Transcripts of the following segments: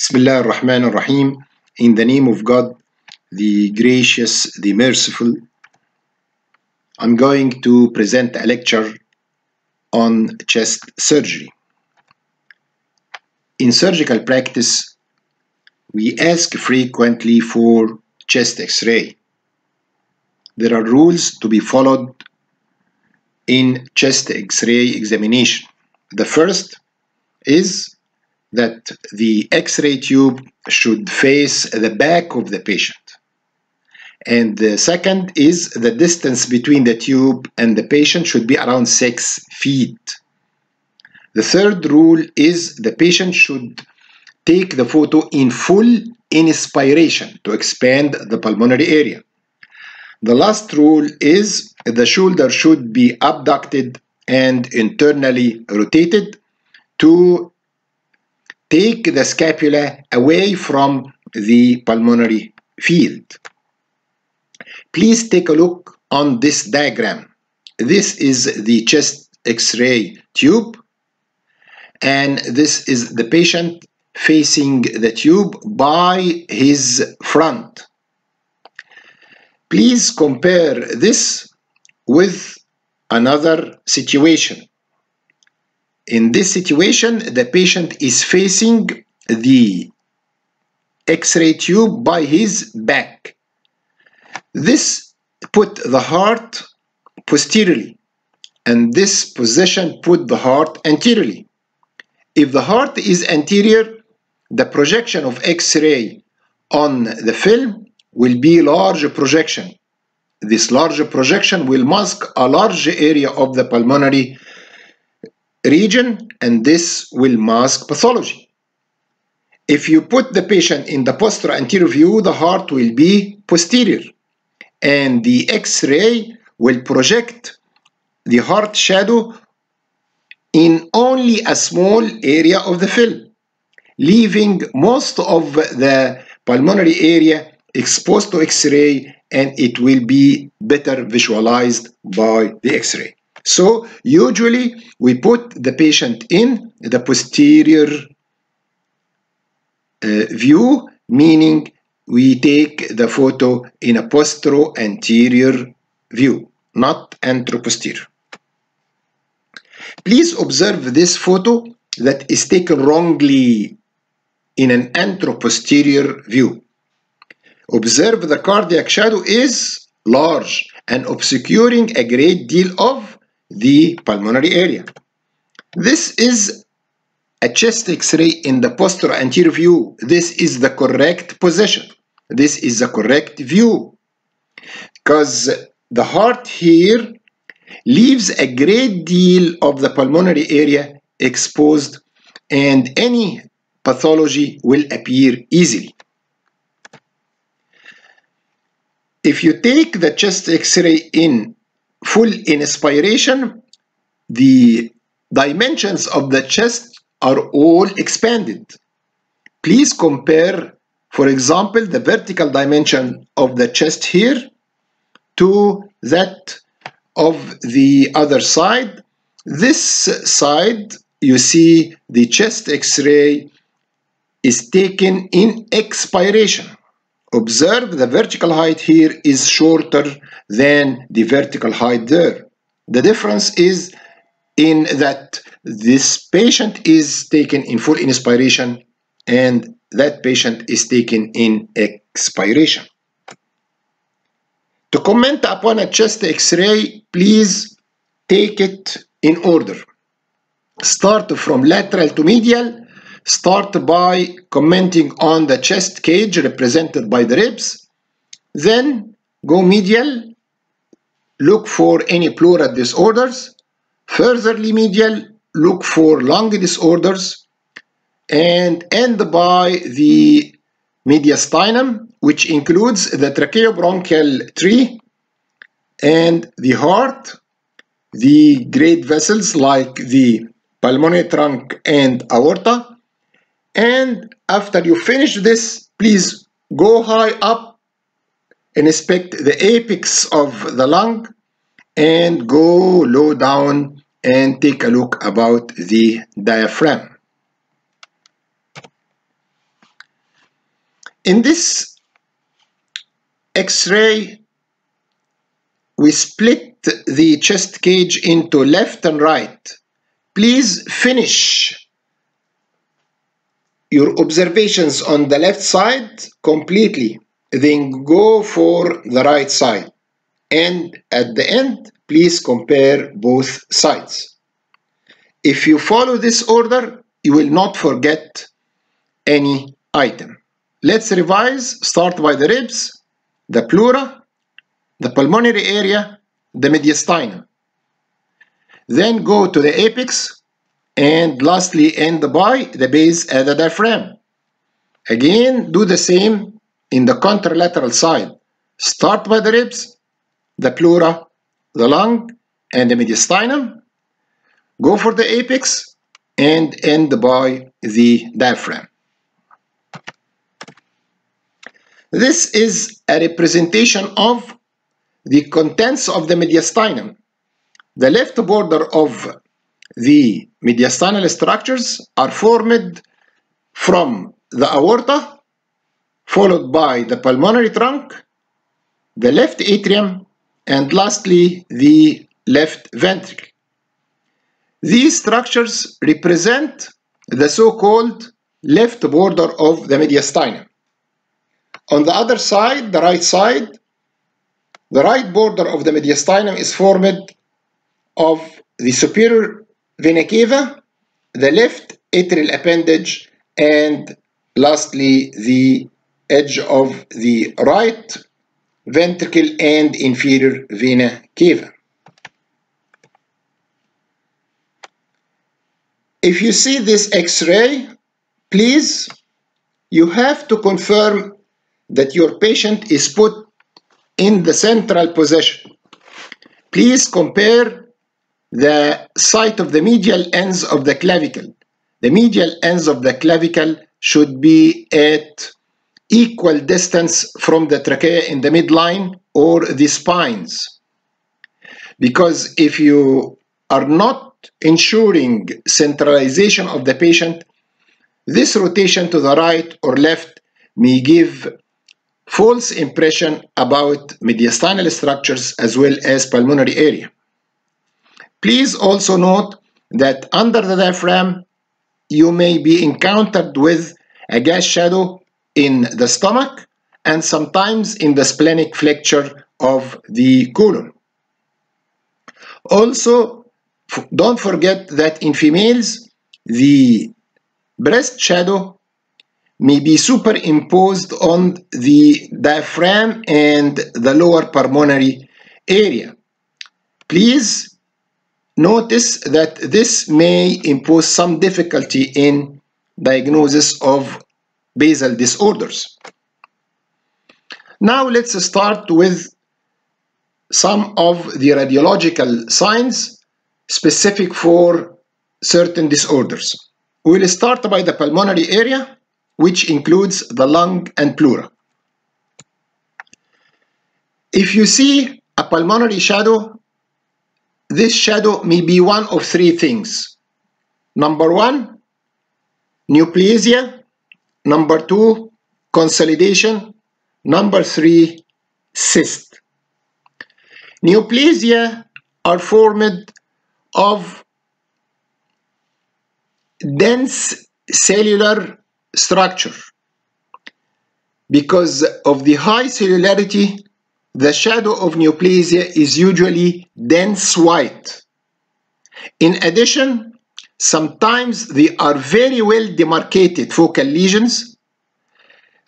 Bismillah ar-Rahman ar-Rahim. In the name of God, the gracious, the merciful, I'm going to present a lecture on chest surgery. In surgical practice, we ask frequently for chest x-ray. There are rules to be followed in chest x-ray examination. The first is that the x-ray tube should face the back of the patient. And the second is the distance between the tube and the patient should be around 6 feet. The third rule is the patient should take the photo in full inspiration to expand the pulmonary area. The last rule is the shoulder should be abducted and internally rotated to take the scapula away from the pulmonary field. Please take a look on this diagram. This is the chest x-ray tube and this is the patient facing the tube by his front. Please compare this with another situation. In this situation, the patient is facing the X-ray tube by his back. This put the heart posteriorly and this position put the heart anteriorly. If the heart is anterior, the projection of X-ray on the film will be large projection. This large projection will mask a large area of the pulmonary region and this will mask pathology. If you put the patient in the posterior anterior view, the heart will be posterior and the X-ray will project the heart shadow in only a small area of the film, leaving most of the pulmonary area exposed to X-ray and it will be better visualized by the X-ray. So usually we put the patient in the posterior uh, view, meaning we take the photo in a postero-anterior view, not anteroposterior. Please observe this photo that is taken wrongly in an anteroposterior view. Observe the cardiac shadow is large and obscuring a great deal of the pulmonary area. This is a chest x-ray in the posterior anterior view. This is the correct position. This is the correct view. Because the heart here leaves a great deal of the pulmonary area exposed and any pathology will appear easily. If you take the chest x-ray in full inspiration, the dimensions of the chest are all expanded. Please compare, for example, the vertical dimension of the chest here to that of the other side. This side, you see the chest x-ray is taken in expiration. Observe the vertical height here is shorter than the vertical height there. The difference is in that this patient is taken in full inspiration and that patient is taken in expiration. To comment upon a chest x-ray, please take it in order. Start from lateral to medial Start by commenting on the chest cage represented by the ribs. Then go medial, look for any pleural disorders. Furtherly medial, look for lung disorders. And end by the mediastinum, which includes the tracheobronchial tree and the heart, the great vessels like the pulmonary trunk and aorta, and after you finish this please go high up inspect the apex of the lung and go low down and take a look about the diaphragm In this X-ray, we split the chest cage into left and right. Please finish your observations on the left side completely, then go for the right side. And at the end, please compare both sides. If you follow this order, you will not forget any item. Let's revise. Start by the ribs, the pleura, the pulmonary area, the mediastinum. Then go to the apex, and lastly end by the base at the diaphragm. Again, do the same in the contralateral side. Start by the ribs, the pleura, the lung, and the mediastinum. Go for the apex and end by the diaphragm. This is a representation of the contents of the mediastinum. The left border of the mediastinal structures are formed from the aorta, followed by the pulmonary trunk, the left atrium, and lastly the left ventricle. These structures represent the so-called left border of the mediastinum. On the other side, the right side, the right border of the mediastinum is formed of the superior vena cava, the left atrial appendage, and lastly the edge of the right ventricle and inferior vena cava. If you see this x-ray, please, you have to confirm that your patient is put in the central position. Please compare the site of the medial ends of the clavicle. The medial ends of the clavicle should be at equal distance from the trachea in the midline or the spines. Because if you are not ensuring centralization of the patient, this rotation to the right or left may give false impression about mediastinal structures as well as pulmonary area. Please also note that under the diaphragm, you may be encountered with a gas shadow in the stomach and sometimes in the splenic flexure of the colon. Also, don't forget that in females, the breast shadow may be superimposed on the diaphragm and the lower pulmonary area. Please notice that this may impose some difficulty in diagnosis of basal disorders. Now let's start with some of the radiological signs specific for certain disorders. We'll start by the pulmonary area, which includes the lung and pleura. If you see a pulmonary shadow, this shadow may be one of three things. Number one, neoplasia. Number two, consolidation. Number three, cyst. Neoplasia are formed of dense cellular structure. Because of the high cellularity, the shadow of neoplasia is usually dense white. In addition, sometimes they are very well demarcated focal lesions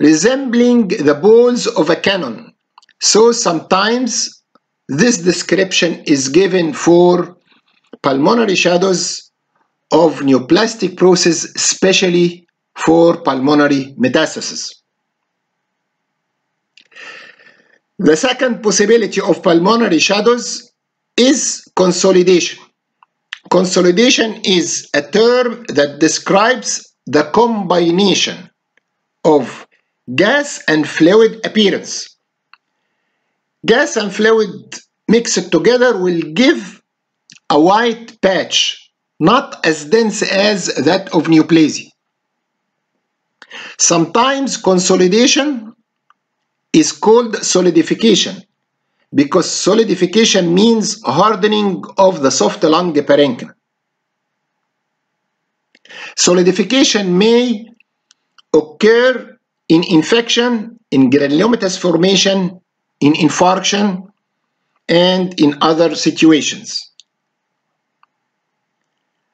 resembling the balls of a cannon. So sometimes this description is given for pulmonary shadows of neoplastic process, especially for pulmonary metastasis. The second possibility of pulmonary shadows is consolidation. Consolidation is a term that describes the combination of gas and fluid appearance. Gas and fluid mixed together will give a white patch, not as dense as that of neoplasia. Sometimes consolidation is called solidification because solidification means hardening of the soft lung parenchyma. Solidification may occur in infection, in granulomatous formation, in infarction, and in other situations.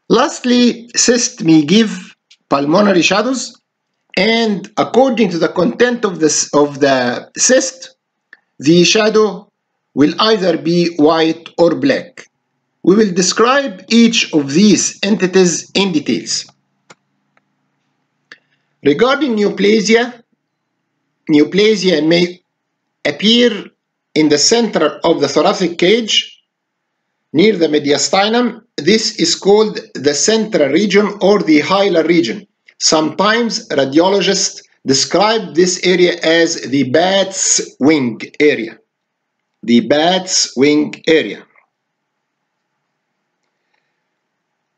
Lastly, cyst may give pulmonary shadows and according to the content of, this, of the cyst, the shadow will either be white or black. We will describe each of these entities in details. Regarding neoplasia, neoplasia may appear in the center of the thoracic cage near the mediastinum. This is called the central region or the hilar region. Sometimes radiologists describe this area as the bat's wing area. The bat's wing area.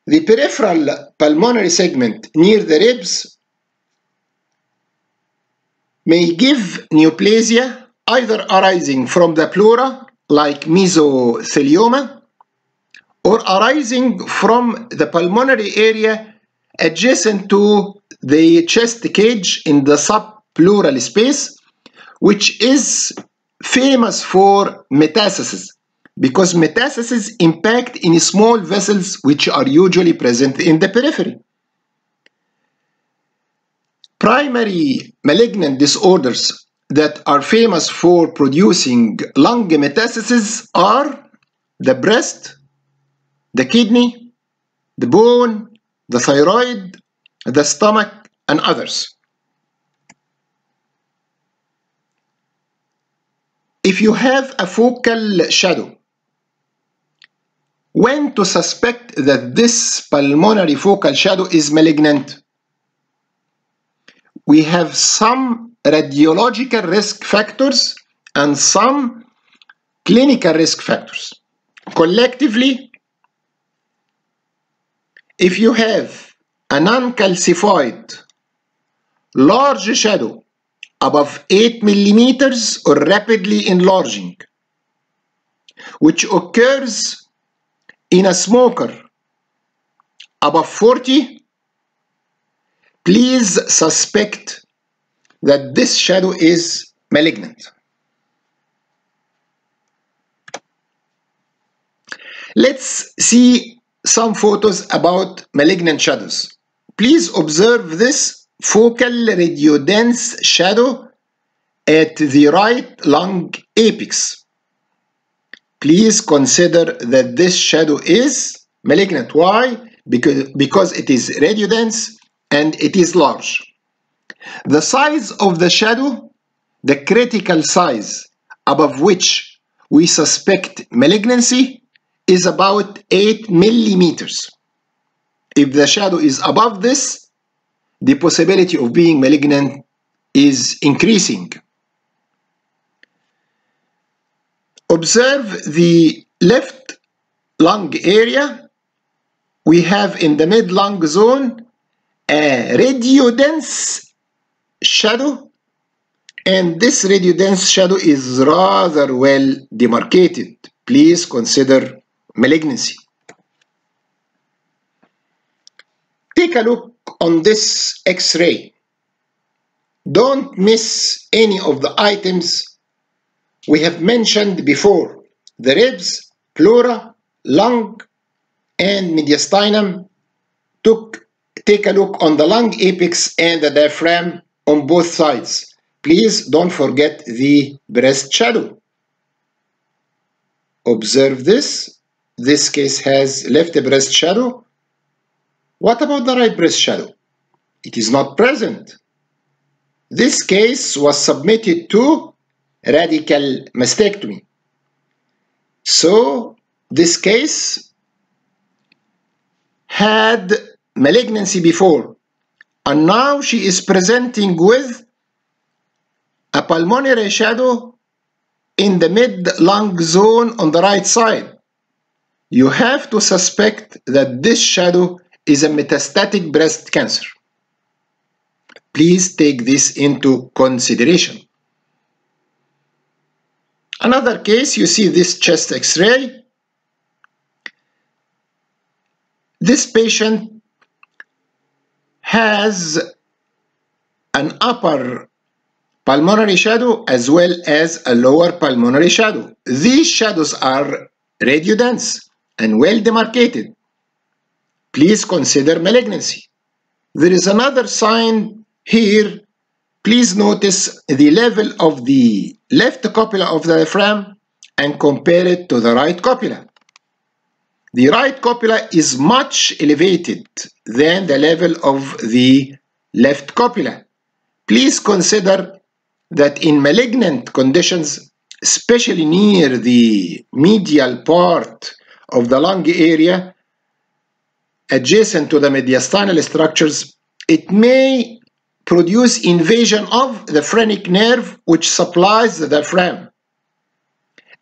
The peripheral pulmonary segment near the ribs may give neoplasia either arising from the pleura like mesothelioma or arising from the pulmonary area adjacent to the chest cage in the subpleural space which is famous for metastasis because metastases impact in small vessels which are usually present in the periphery. Primary malignant disorders that are famous for producing lung metastases are the breast, the kidney, the bone, the thyroid, the stomach, and others. If you have a focal shadow, when to suspect that this pulmonary focal shadow is malignant? We have some radiological risk factors and some clinical risk factors. Collectively, if you have a non-calcified large shadow above 8 millimeters or rapidly enlarging, which occurs in a smoker above 40, please suspect that this shadow is malignant. Let's see some photos about malignant shadows. Please observe this focal radiodense shadow at the right lung apex. Please consider that this shadow is malignant. Why? Because, because it is radiodense and it is large. The size of the shadow, the critical size above which we suspect malignancy is about 8 millimeters. If the shadow is above this, the possibility of being malignant is increasing. Observe the left lung area. We have in the mid-lung zone a radiodense shadow and this radiodense shadow is rather well demarcated. Please consider malignancy. Take a look on this x-ray. Don't miss any of the items we have mentioned before. The ribs, pleura, lung, and mediastinum. Took, take a look on the lung apex and the diaphragm on both sides. Please don't forget the breast shadow. Observe this. This case has left a breast shadow. What about the right breast shadow? It is not present. This case was submitted to radical mastectomy. So this case had malignancy before and now she is presenting with a pulmonary shadow in the mid-lung zone on the right side. You have to suspect that this shadow is a metastatic breast cancer. Please take this into consideration. Another case, you see this chest x-ray. This patient has an upper pulmonary shadow as well as a lower pulmonary shadow. These shadows are radiodense and well demarcated. Please consider malignancy. There is another sign here Please notice the level of the left copula of the diaphragm and compare it to the right copula. The right copula is much elevated than the level of the left copula. Please consider that in malignant conditions, especially near the medial part of the lung area, adjacent to the mediastinal structures, it may produce invasion of the phrenic nerve which supplies the diaphragm.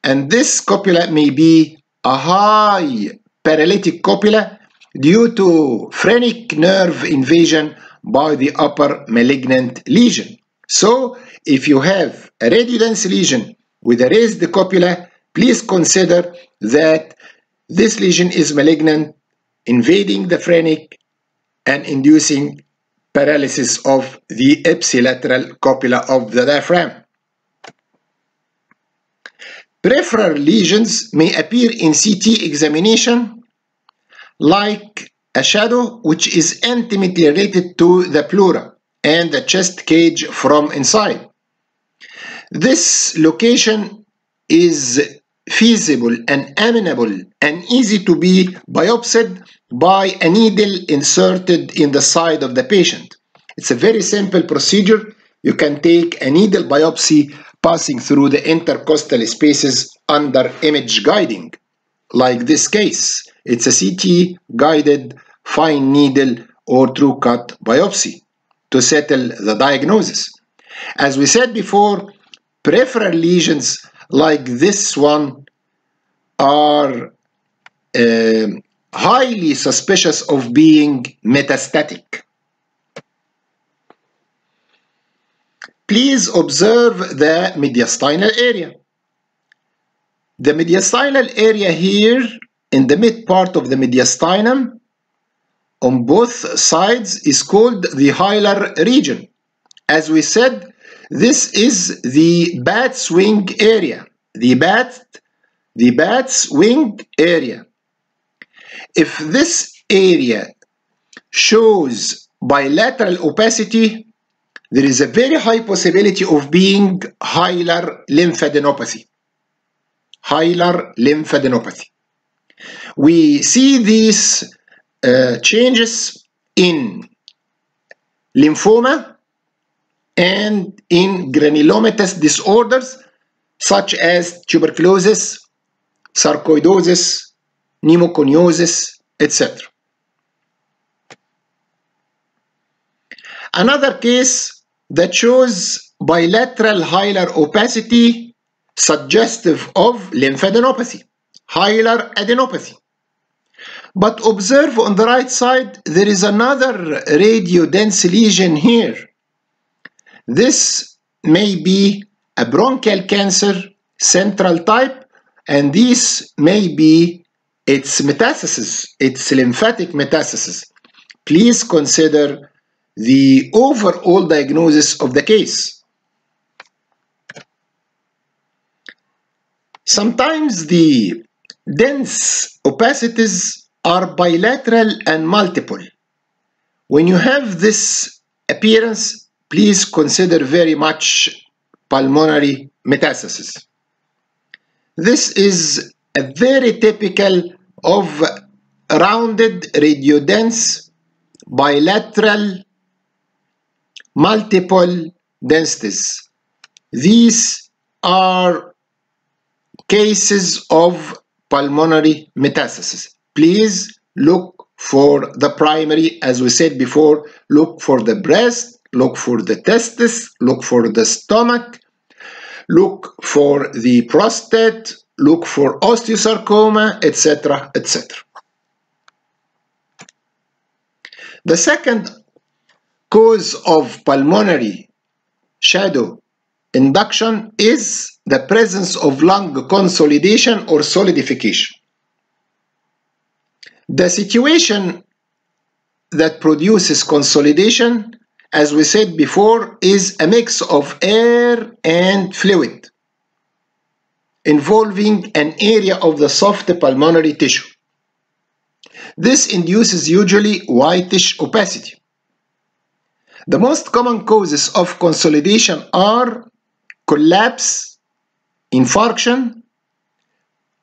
And this copula may be a high paralytic copula due to phrenic nerve invasion by the upper malignant lesion. So, if you have a radiodense lesion with a raised copula, please consider that this lesion is malignant, invading the phrenic and inducing paralysis of the ipsilateral copula of the diaphragm. Peripheral lesions may appear in CT examination like a shadow which is intimately related to the pleura and the chest cage from inside. This location is feasible and amenable and easy to be biopsied by a needle inserted in the side of the patient. It's a very simple procedure. You can take a needle biopsy passing through the intercostal spaces under image guiding, like this case. It's a CT guided fine needle or Tru-Cut biopsy to settle the diagnosis. As we said before, peripheral lesions like this one are uh, highly suspicious of being metastatic. Please observe the mediastinal area. The mediastinal area here in the mid part of the mediastinum on both sides is called the hilar region. As we said, this is the bat's wing area. The bat, the bat's wing area. If this area shows bilateral opacity, there is a very high possibility of being hilar lymphadenopathy. Hilar lymphadenopathy. We see these uh, changes in lymphoma and in granulomatous disorders such as tuberculosis, sarcoidosis, pneumoconiosis, etc. Another case that shows bilateral hilar opacity suggestive of lymphadenopathy, hilar adenopathy. But observe on the right side, there is another radiodense lesion here. This may be a bronchial cancer central type, and this may be its metastasis, its lymphatic metastasis. Please consider the overall diagnosis of the case. Sometimes the dense opacities are bilateral and multiple. When you have this appearance, please consider very much pulmonary metastasis. This is a very typical of rounded radiodense bilateral multiple densities. These are cases of pulmonary metastasis. Please look for the primary, as we said before, look for the breast, look for the testes, look for the stomach, look for the prostate, look for osteosarcoma, etc., etc. The second cause of pulmonary shadow induction is the presence of lung consolidation or solidification. The situation that produces consolidation, as we said before, is a mix of air and fluid involving an area of the soft pulmonary tissue. This induces usually whitish opacity. The most common causes of consolidation are collapse, infarction,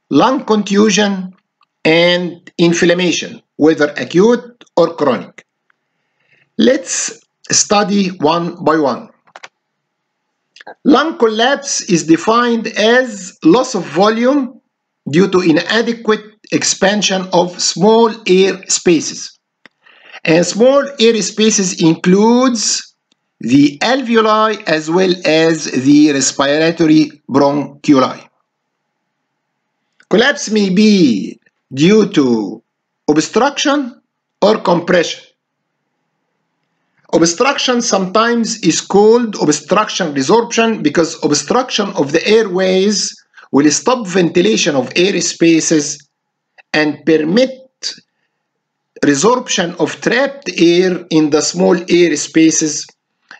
lung contusion, and inflammation, whether acute or chronic. Let's study one by one. Lung collapse is defined as loss of volume due to inadequate expansion of small air spaces. And small air spaces includes the alveoli as well as the respiratory bronchioli. Collapse may be due to obstruction or compression. Obstruction sometimes is called obstruction resorption because obstruction of the airways will stop ventilation of air spaces and permit resorption of trapped air in the small air spaces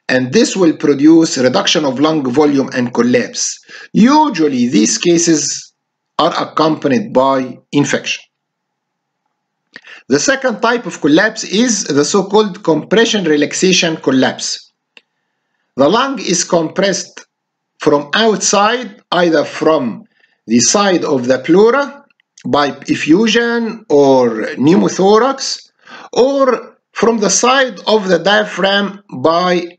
and this will produce reduction of lung volume and collapse. Usually these cases are accompanied by infection. The second type of collapse is the so-called compression relaxation collapse. The lung is compressed from outside, either from the side of the pleura by effusion or pneumothorax, or from the side of the diaphragm by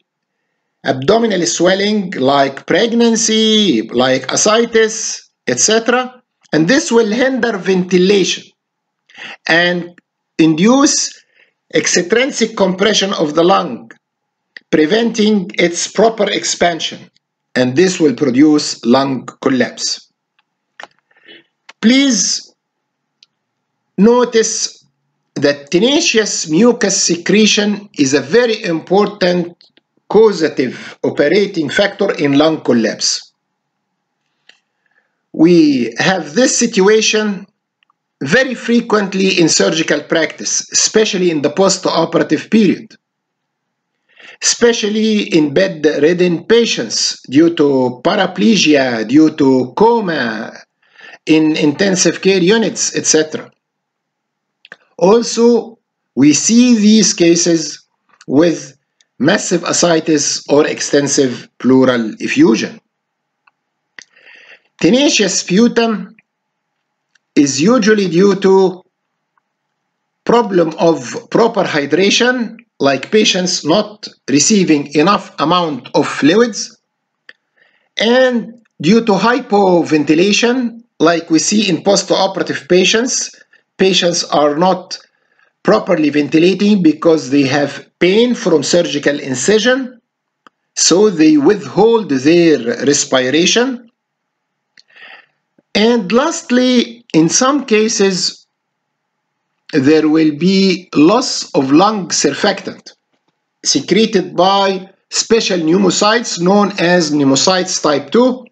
abdominal swelling like pregnancy, like ascites, etc. And this will hinder ventilation and induce extrinsic compression of the lung, preventing its proper expansion, and this will produce lung collapse. Please notice that tenacious mucus secretion is a very important causative operating factor in lung collapse. We have this situation very frequently in surgical practice, especially in the post-operative period, especially in bedridden patients due to paraplegia, due to coma, in intensive care units, etc. Also, we see these cases with massive ascites or extensive pleural effusion. Tenacious sputum is usually due to problem of proper hydration like patients not receiving enough amount of fluids and due to hypoventilation like we see in post-operative patients patients are not properly ventilating because they have pain from surgical incision so they withhold their respiration. And lastly in some cases, there will be loss of lung surfactant secreted by special pneumocytes known as pneumocytes type 2.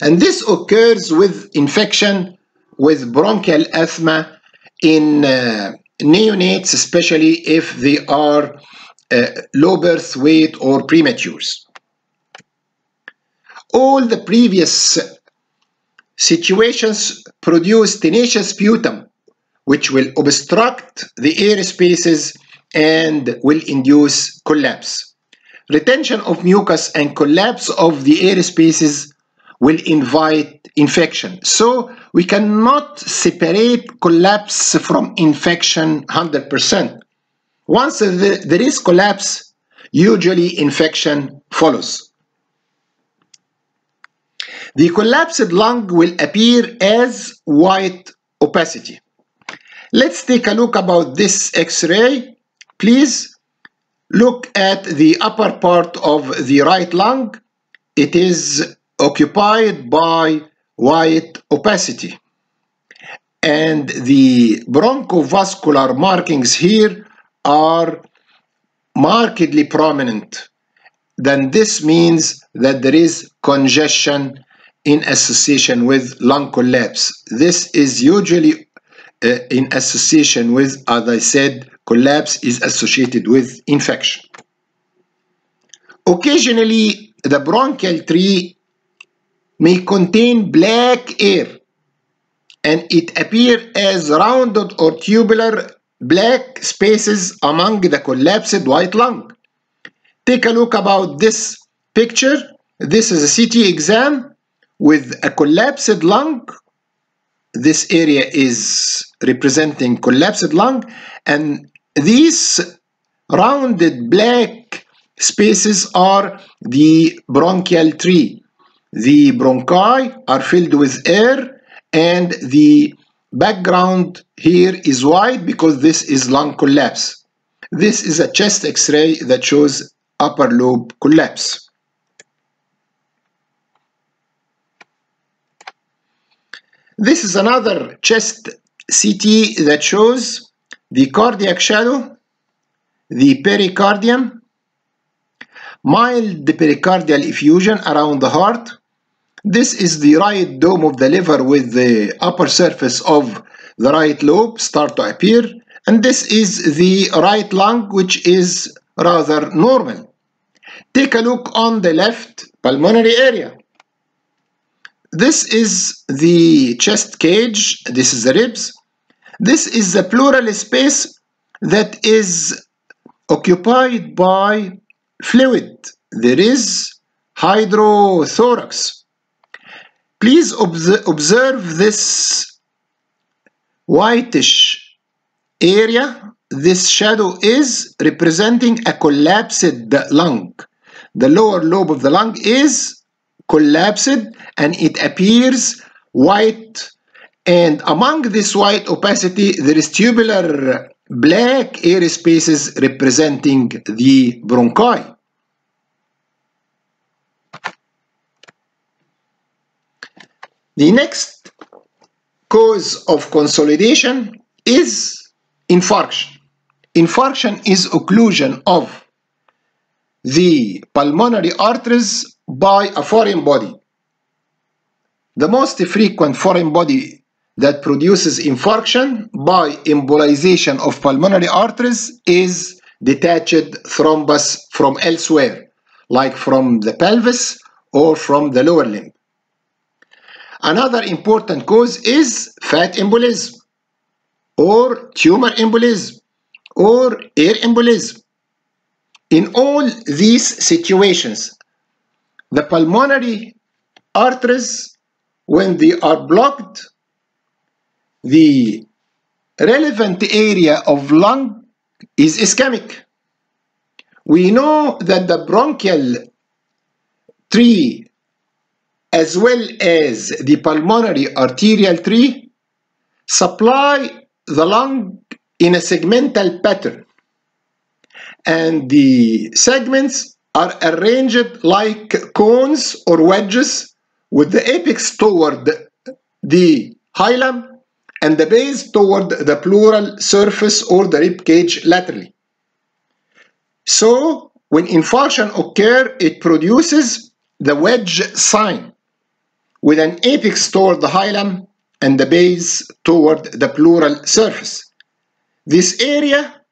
And this occurs with infection with bronchial asthma in uh, neonates, especially if they are uh, low birth weight or prematures. All the previous situations produce tenacious sputum, which will obstruct the air spaces and will induce collapse. Retention of mucus and collapse of the air spaces will invite infection. So we cannot separate collapse from infection 100%. Once there is collapse, usually infection follows. The collapsed lung will appear as white opacity. Let's take a look about this X-ray. Please look at the upper part of the right lung. It is occupied by white opacity. And the bronchovascular markings here are markedly prominent, then this means that there is congestion in association with lung collapse. This is usually uh, in association with, as I said, collapse is associated with infection. Occasionally, the bronchial tree may contain black air and it appear as rounded or tubular black spaces among the collapsed white lung. Take a look about this picture. This is a CT exam with a collapsed lung. This area is representing collapsed lung and these rounded black spaces are the bronchial tree. The bronchi are filled with air and the background here is white because this is lung collapse. This is a chest x-ray that shows upper lobe collapse. This is another chest CT that shows the cardiac shadow, the pericardium, mild pericardial effusion around the heart. This is the right dome of the liver with the upper surface of the right lobe start to appear. And this is the right lung, which is rather normal. Take a look on the left pulmonary area. This is the chest cage, this is the ribs. This is the pleural space that is occupied by fluid. There is hydrothorax. Please observe this whitish area. This shadow is representing a collapsed lung. The lower lobe of the lung is collapsed and it appears white and among this white opacity there is tubular black air spaces representing the bronchi. The next cause of consolidation is infarction. Infarction is occlusion of the pulmonary arteries by a foreign body. The most frequent foreign body that produces infarction by embolization of pulmonary arteries is detached thrombus from elsewhere, like from the pelvis or from the lower limb. Another important cause is fat embolism or tumor embolism or air embolism. In all these situations, the pulmonary arteries, when they are blocked, the relevant area of lung is ischemic. We know that the bronchial tree as well as the pulmonary arterial tree supply the lung in a segmental pattern and the segments are arranged like cones or wedges with the apex toward the hilum and the base toward the pleural surface or the rib cage laterally. So when infarction occur, it produces the wedge sign with an apex toward the hilum and the base toward the pleural surface. This area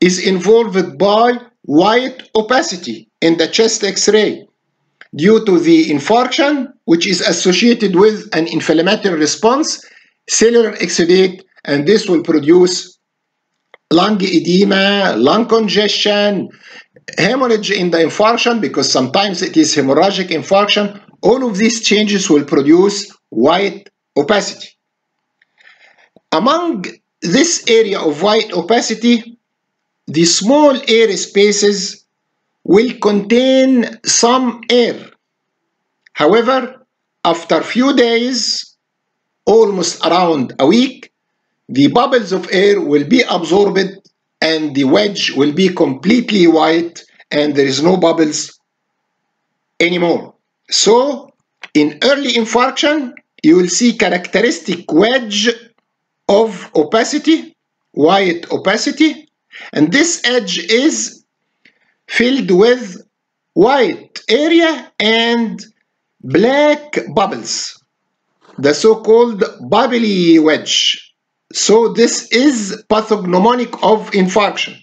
is involved by white opacity in the chest x-ray due to the infarction which is associated with an inflammatory response, cellular exudate, and this will produce lung edema, lung congestion, hemorrhage in the infarction because sometimes it is hemorrhagic infarction. All of these changes will produce white opacity. Among this area of white opacity, the small air spaces will contain some air. However, after few days, almost around a week, the bubbles of air will be absorbed and the wedge will be completely white and there is no bubbles anymore. So, in early infarction, you will see characteristic wedge of opacity, white opacity, and this edge is filled with white area and black bubbles, the so-called bubbly wedge. So this is pathognomonic of infarction.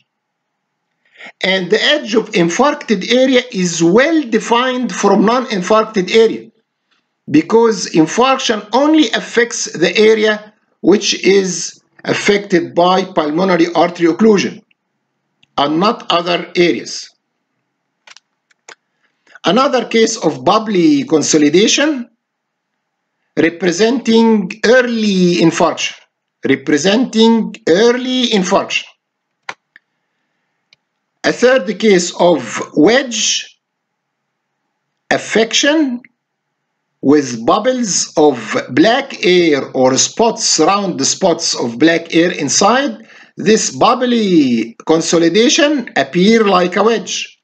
And the edge of infarcted area is well defined from non-infarcted area because infarction only affects the area which is affected by pulmonary artery occlusion and not other areas. Another case of bubbly consolidation representing early infarction, representing early infarction. A third case of wedge affection with bubbles of black air or spots, round the spots of black air inside, this bubbly consolidation appear like a wedge.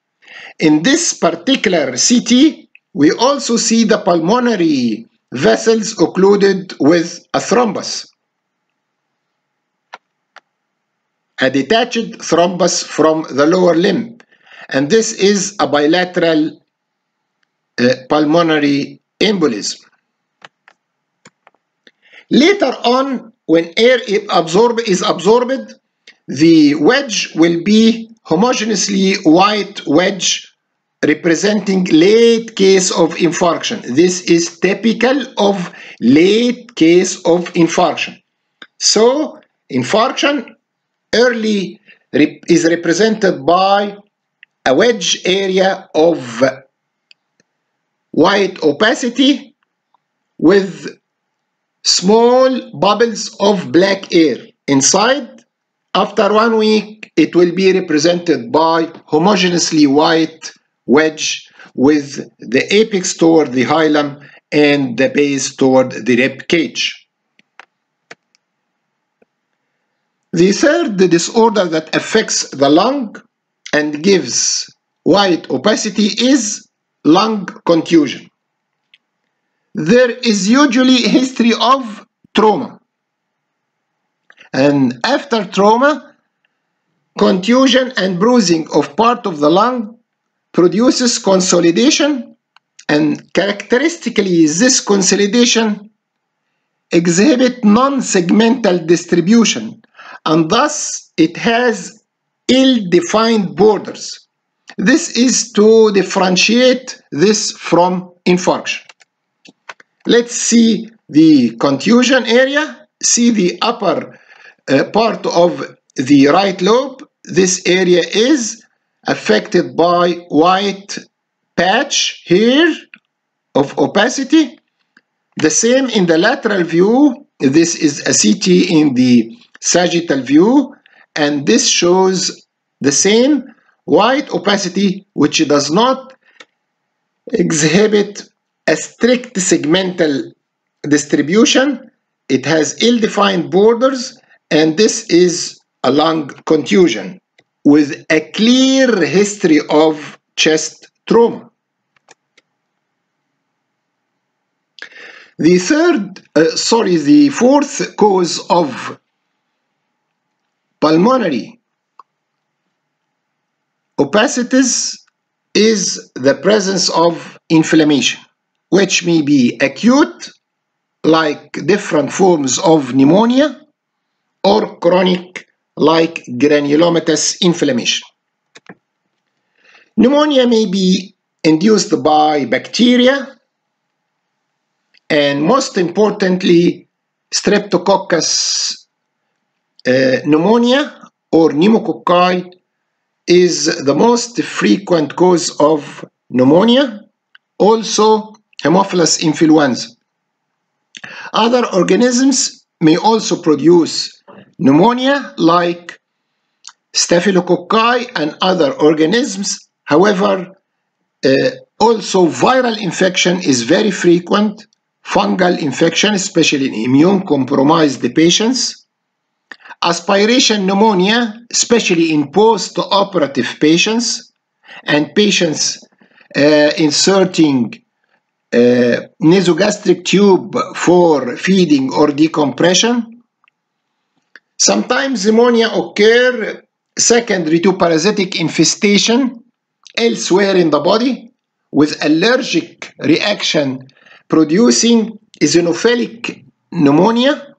In this particular CT, we also see the pulmonary vessels occluded with a thrombus. A detached thrombus from the lower limb. And this is a bilateral uh, pulmonary embolism. Later on, when air absorb is absorbed, the wedge will be homogeneously white wedge representing late case of infarction. This is typical of late case of infarction. So, infarction early is represented by a wedge area of white opacity with small bubbles of black air inside. After one week, it will be represented by homogeneously white wedge with the apex toward the hilum and the base toward the rib cage. The third disorder that affects the lung and gives white opacity is lung contusion. There is usually a history of trauma. And after trauma, contusion and bruising of part of the lung produces consolidation and characteristically this consolidation exhibit non-segmental distribution and thus it has ill-defined borders. This is to differentiate this from infarction. Let's see the contusion area. See the upper uh, part of the right lobe. This area is affected by white patch here of opacity. The same in the lateral view. This is a CT in the sagittal view and this shows the same white opacity which does not exhibit a strict segmental distribution. It has ill-defined borders and this is a lung contusion with a clear history of chest trauma. The third, uh, sorry, the fourth cause of pulmonary opacities is the presence of inflammation, which may be acute, like different forms of pneumonia, or chronic, like granulomatous inflammation. Pneumonia may be induced by bacteria, and most importantly, Streptococcus uh, pneumonia or pneumococci is the most frequent cause of pneumonia, also Haemophilus influenza. Other organisms may also produce pneumonia like staphylococci and other organisms. However, uh, also viral infection is very frequent, fungal infection, especially in immune compromised patients, aspiration pneumonia, especially in post-operative patients and patients uh, inserting uh, nasogastric tube for feeding or decompression. Sometimes pneumonia occur secondary to parasitic infestation elsewhere in the body with allergic reaction producing eosinophilic pneumonia.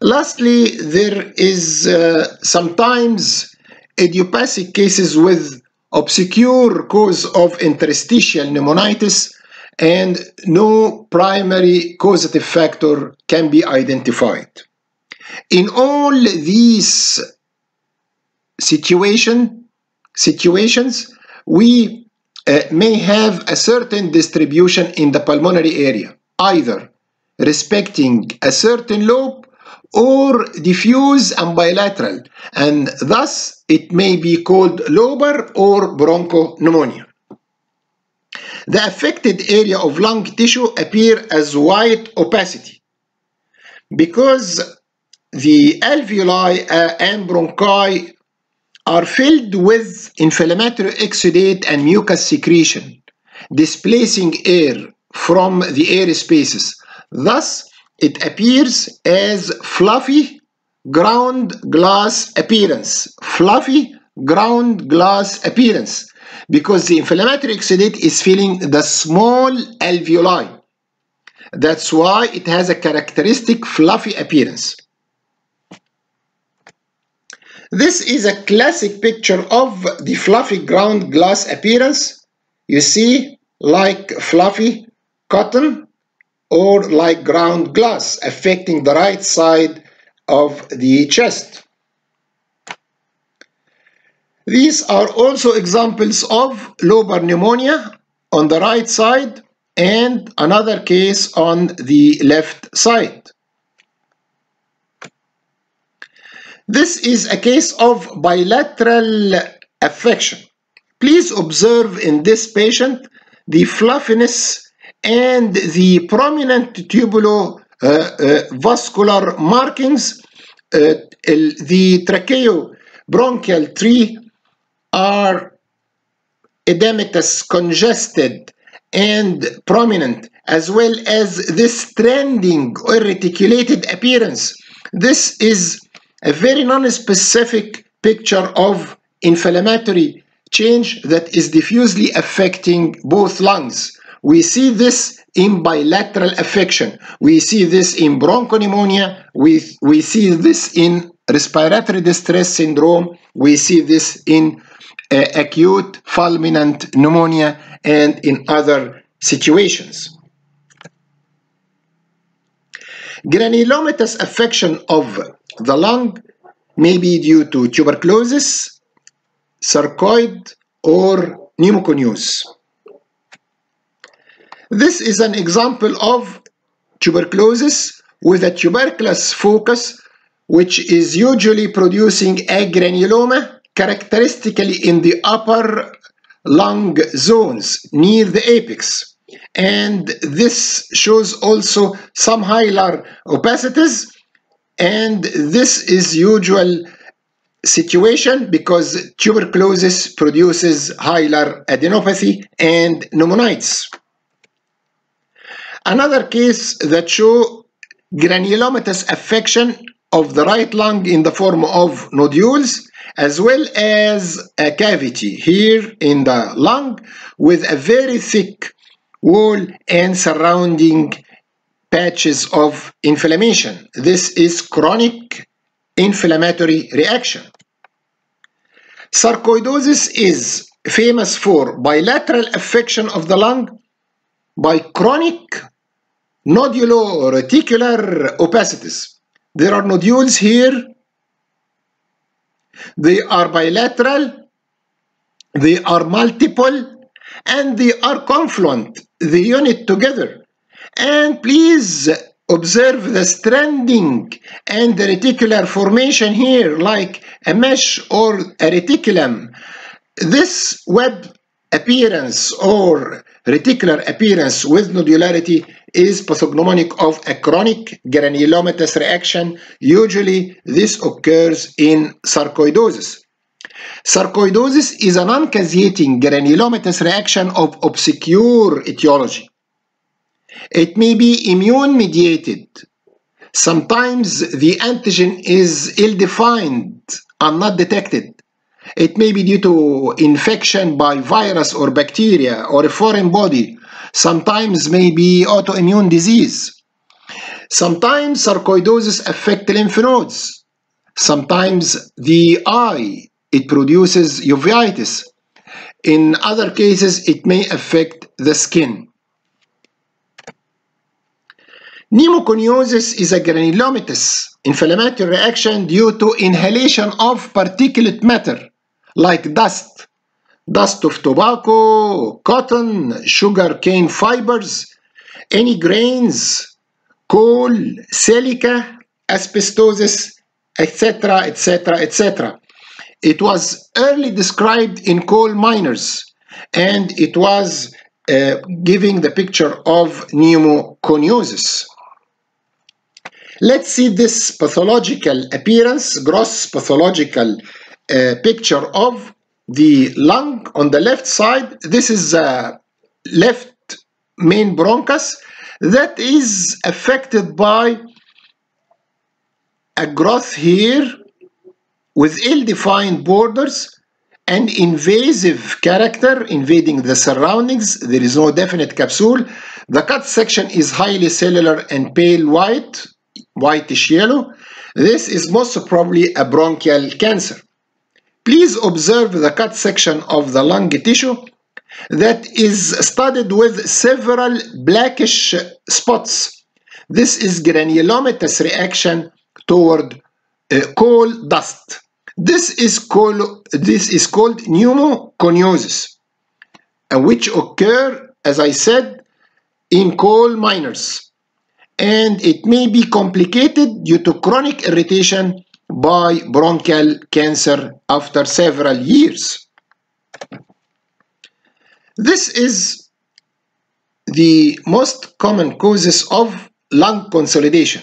Lastly, there is uh, sometimes idiopathic cases with obscure cause of interstitial pneumonitis and no primary causative factor can be identified. In all these situation, situations, we uh, may have a certain distribution in the pulmonary area, either respecting a certain lobe or diffuse and bilateral, and thus it may be called lobar or bronchopneumonia. The affected area of lung tissue appear as white opacity because the alveoli uh, and bronchi are filled with inflammatory exudate and mucus secretion, displacing air from the air spaces. Thus, it appears as fluffy ground glass appearance. Fluffy ground glass appearance because the inflammatory exudate is filling the small alveoli. That's why it has a characteristic fluffy appearance. This is a classic picture of the fluffy ground glass appearance. You see, like fluffy cotton or like ground glass affecting the right side of the chest. These are also examples of lobar pneumonia on the right side and another case on the left side. This is a case of bilateral affection. Please observe in this patient the fluffiness and the prominent tubulovascular uh, uh, markings. Uh, the tracheobronchial tree are edematous, congested, and prominent, as well as this trending or reticulated appearance. This is a very non-specific picture of inflammatory change that is diffusely affecting both lungs. We see this in bilateral affection. We see this in bronchopneumonia. We, we see this in respiratory distress syndrome. We see this in uh, acute fulminant pneumonia and in other situations. Granulomatous affection of the lung may be due to tuberculosis, sarcoid, or pneumoconiosis. This is an example of tuberculosis with a tuberculous focus which is usually producing a granuloma characteristically in the upper lung zones near the apex. And this shows also some hilar opacities and this is usual situation because tuberculosis produces hilar adenopathy and pneumonitis. Another case that show granulomatous affection of the right lung in the form of nodules as well as a cavity here in the lung with a very thick wall and surrounding patches of inflammation. This is chronic inflammatory reaction. Sarcoidosis is famous for bilateral affection of the lung by chronic nodulo-reticular opacities. There are nodules here. They are bilateral. They are multiple. And they are confluent. They unit together. And please observe the stranding and the reticular formation here like a mesh or a reticulum. This web appearance or reticular appearance with nodularity is pathognomonic of a chronic granulomatous reaction. Usually this occurs in sarcoidosis. Sarcoidosis is a non-caseating granulomatous reaction of obscure etiology. It may be immune mediated. Sometimes the antigen is ill defined and not detected. It may be due to infection by virus or bacteria or a foreign body. Sometimes may be autoimmune disease. Sometimes sarcoidosis affect lymph nodes. Sometimes the eye, it produces uveitis. In other cases, it may affect the skin. Pneumoconiosis is a granulomatous inflammatory reaction due to inhalation of particulate matter like dust, dust of tobacco, cotton, sugar cane fibers, any grains, coal, silica, asbestosis, etc., etc., etc. It was early described in coal miners and it was uh, giving the picture of pneumoconiosis. Let's see this pathological appearance, gross pathological uh, picture of the lung on the left side. This is a left main bronchus that is affected by a growth here with ill-defined borders and invasive character invading the surroundings. There is no definite capsule. The cut section is highly cellular and pale white, whitish yellow. This is most probably a bronchial cancer. Please observe the cut section of the lung tissue that is studded with several blackish spots. This is granulomatous reaction toward uh, coal dust. This is called this is called pneumoconiosis, uh, which occur, as I said, in coal miners, and it may be complicated due to chronic irritation by bronchial cancer after several years. This is the most common causes of lung consolidation.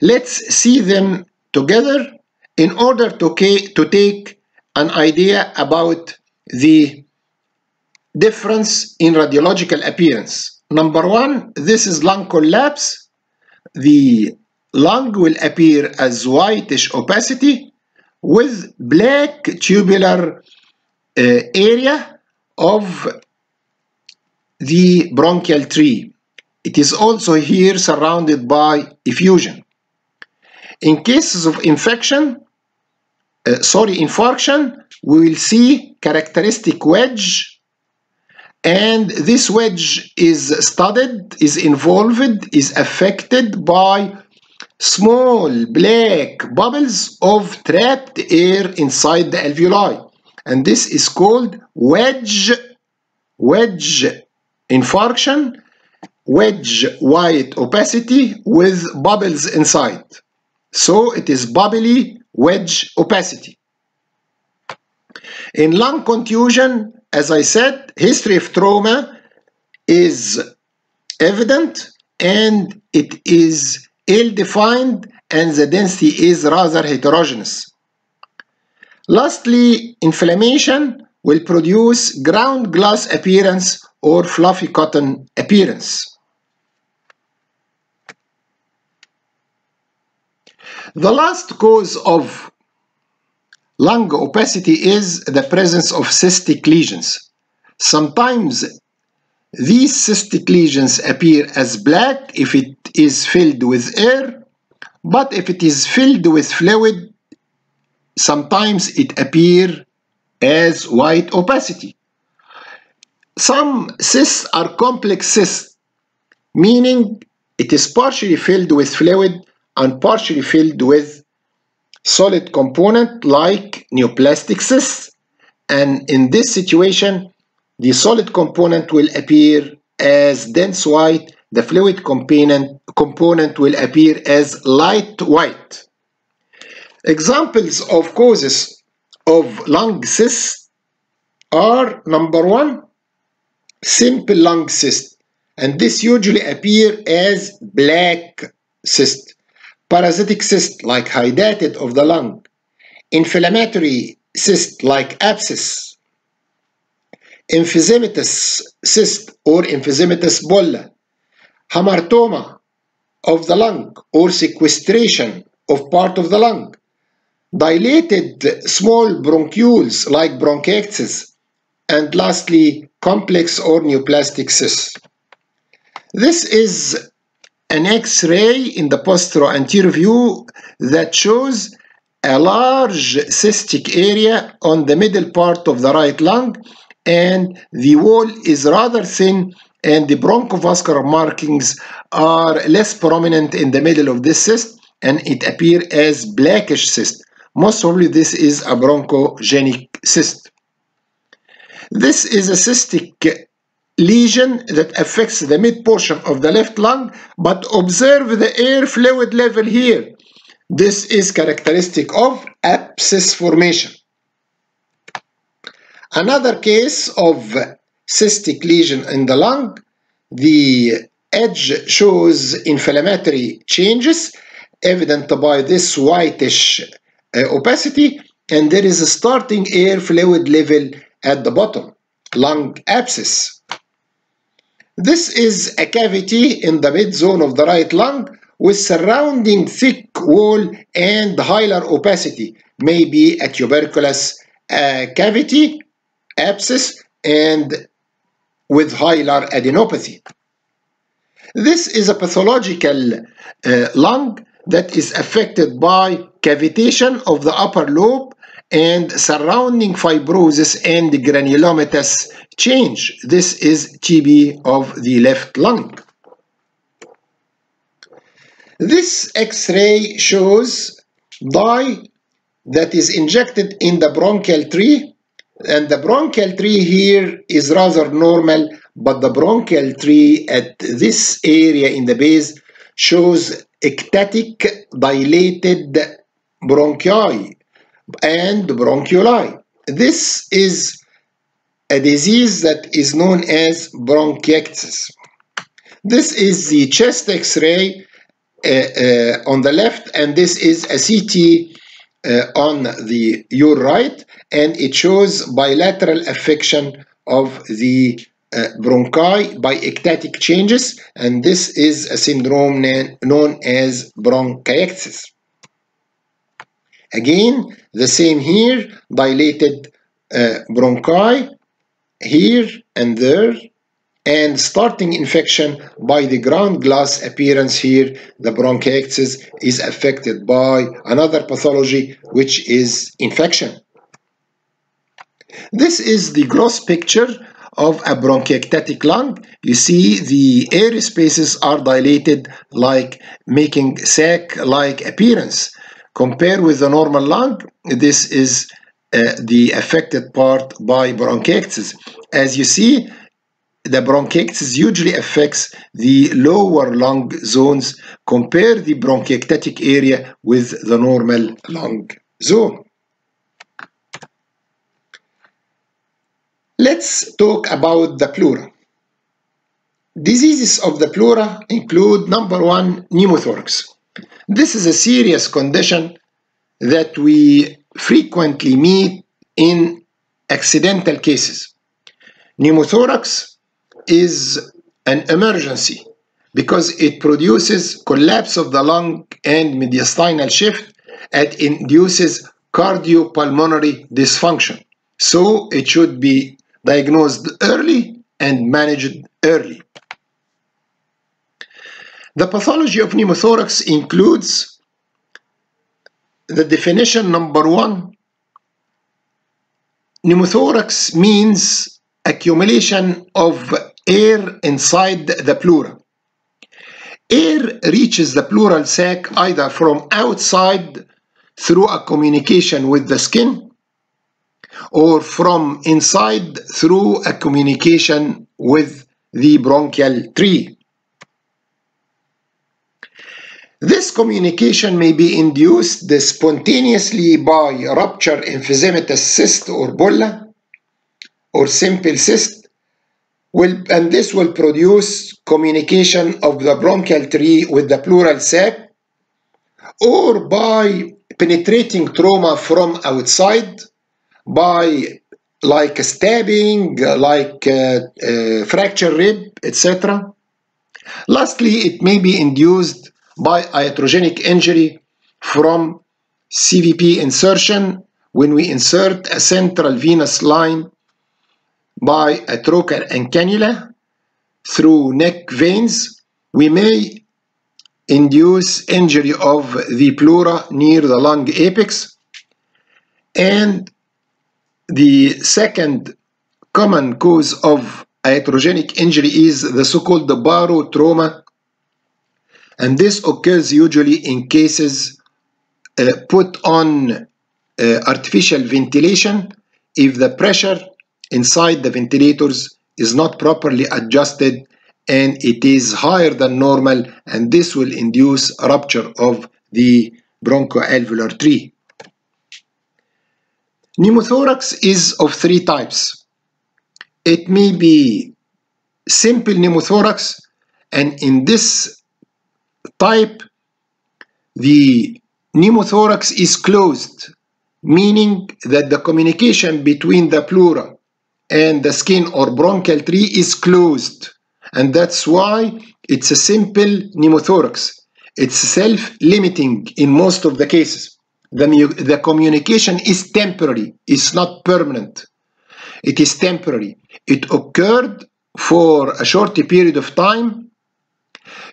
Let's see them together in order to, to take an idea about the difference in radiological appearance. Number one, this is lung collapse. The lung will appear as whitish opacity with black tubular uh, area of the bronchial tree. It is also here surrounded by effusion. In cases of infection, uh, sorry, infarction, we will see characteristic wedge and this wedge is studied, is involved, is affected by small black bubbles of trapped air inside the alveoli. And this is called wedge, wedge infarction, wedge white opacity with bubbles inside. So it is bubbly wedge opacity. In lung contusion, as I said, history of trauma is evident and it is ill-defined and the density is rather heterogeneous. Lastly, inflammation will produce ground glass appearance or fluffy cotton appearance. The last cause of lung opacity is the presence of cystic lesions. Sometimes these cystic lesions appear as black if it is filled with air, but if it is filled with fluid, sometimes it appear as white opacity. Some cysts are complex cysts, meaning it is partially filled with fluid and partially filled with solid component like neoplastic cysts. And in this situation, the solid component will appear as dense white, the fluid component, component will appear as light white. Examples of causes of lung cysts are number one, simple lung cyst, and this usually appear as black cyst parasitic cyst like hydatid of the lung, inflammatory cyst like abscess, emphysematous cyst or emphysematous bulla, hamartoma of the lung or sequestration of part of the lung, dilated small bronchioles like bronchiectasis, and lastly, complex or neoplastic cysts. This is an X-ray in the postero-anterior view that shows a large cystic area on the middle part of the right lung and the wall is rather thin and the bronchovascular markings are less prominent in the middle of this cyst and it appear as blackish cyst. Most probably this is a bronchogenic cyst. This is a cystic lesion that affects the mid portion of the left lung, but observe the air fluid level here. This is characteristic of abscess formation. Another case of cystic lesion in the lung, the edge shows inflammatory changes evident by this whitish uh, opacity and there is a starting air fluid level at the bottom, lung abscess. This is a cavity in the mid zone of the right lung with surrounding thick wall and hilar opacity, maybe a tuberculous uh, cavity, abscess, and with hilar adenopathy. This is a pathological uh, lung that is affected by cavitation of the upper lobe and surrounding fibrosis and granulomatous change. This is TB of the left lung. This X-ray shows dye that is injected in the bronchial tree and the bronchial tree here is rather normal but the bronchial tree at this area in the base shows ectatic dilated bronchi and bronchioli. This is a disease that is known as bronchiectasis. This is the chest x-ray uh, uh, on the left and this is a CT on the your right and it shows bilateral affection of the uh, bronchi by ectatic changes and this is a syndrome known as bronchiectasis. Again, the same here, dilated uh, bronchi here and there and starting infection by the ground glass appearance here, the bronchiectasis is affected by another pathology which is infection. This is the gross picture of a bronchiectatic lung. You see the air spaces are dilated like making sac-like appearance. Compared with the normal lung, this is uh, the affected part by bronchiectasis. As you see, the bronchiectasis usually affects the lower lung zones. Compare the bronchiectatic area with the normal lung zone. Let's talk about the pleura. Diseases of the pleura include number one, pneumothorax. This is a serious condition that we frequently meet in accidental cases. Pneumothorax is an emergency because it produces collapse of the lung and mediastinal shift and induces cardiopulmonary dysfunction. So it should be diagnosed early and managed early. The pathology of pneumothorax includes the definition number one. Pneumothorax means accumulation of air inside the pleura. Air reaches the pleural sac either from outside through a communication with the skin or from inside through a communication with the bronchial tree. This communication may be induced spontaneously by rupture emphysematous cyst or bulla or simple cyst will, and this will produce communication of the bronchial tree with the pleural sac or by penetrating trauma from outside by like stabbing, like uh, uh, fracture rib, etc. Lastly, it may be induced by iatrogenic injury from CVP insertion when we insert a central venous line by a trocar and cannula through neck veins, we may induce injury of the pleura near the lung apex. And the second common cause of iatrogenic injury is the so-called barotrauma. And this occurs usually in cases uh, put on uh, artificial ventilation if the pressure inside the ventilators is not properly adjusted and it is higher than normal and this will induce rupture of the bronchoalveolar tree. Pneumothorax is of three types. It may be simple pneumothorax and in this type the pneumothorax is closed meaning that the communication between the pleura and the skin or bronchial tree is closed and that's why it's a simple pneumothorax. It's self-limiting in most of the cases. The, the communication is temporary, it's not permanent. It is temporary. It occurred for a short period of time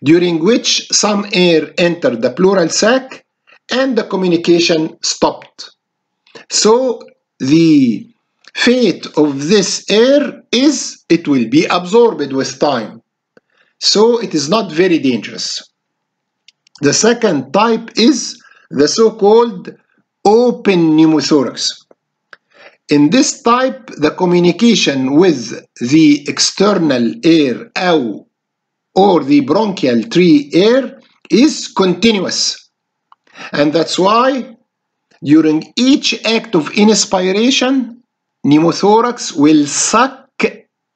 during which some air entered the pleural sac and the communication stopped. So the fate of this air is it will be absorbed with time. So it is not very dangerous. The second type is the so-called open pneumothorax. In this type, the communication with the external air or the bronchial tree air is continuous. And that's why during each act of inspiration, pneumothorax will suck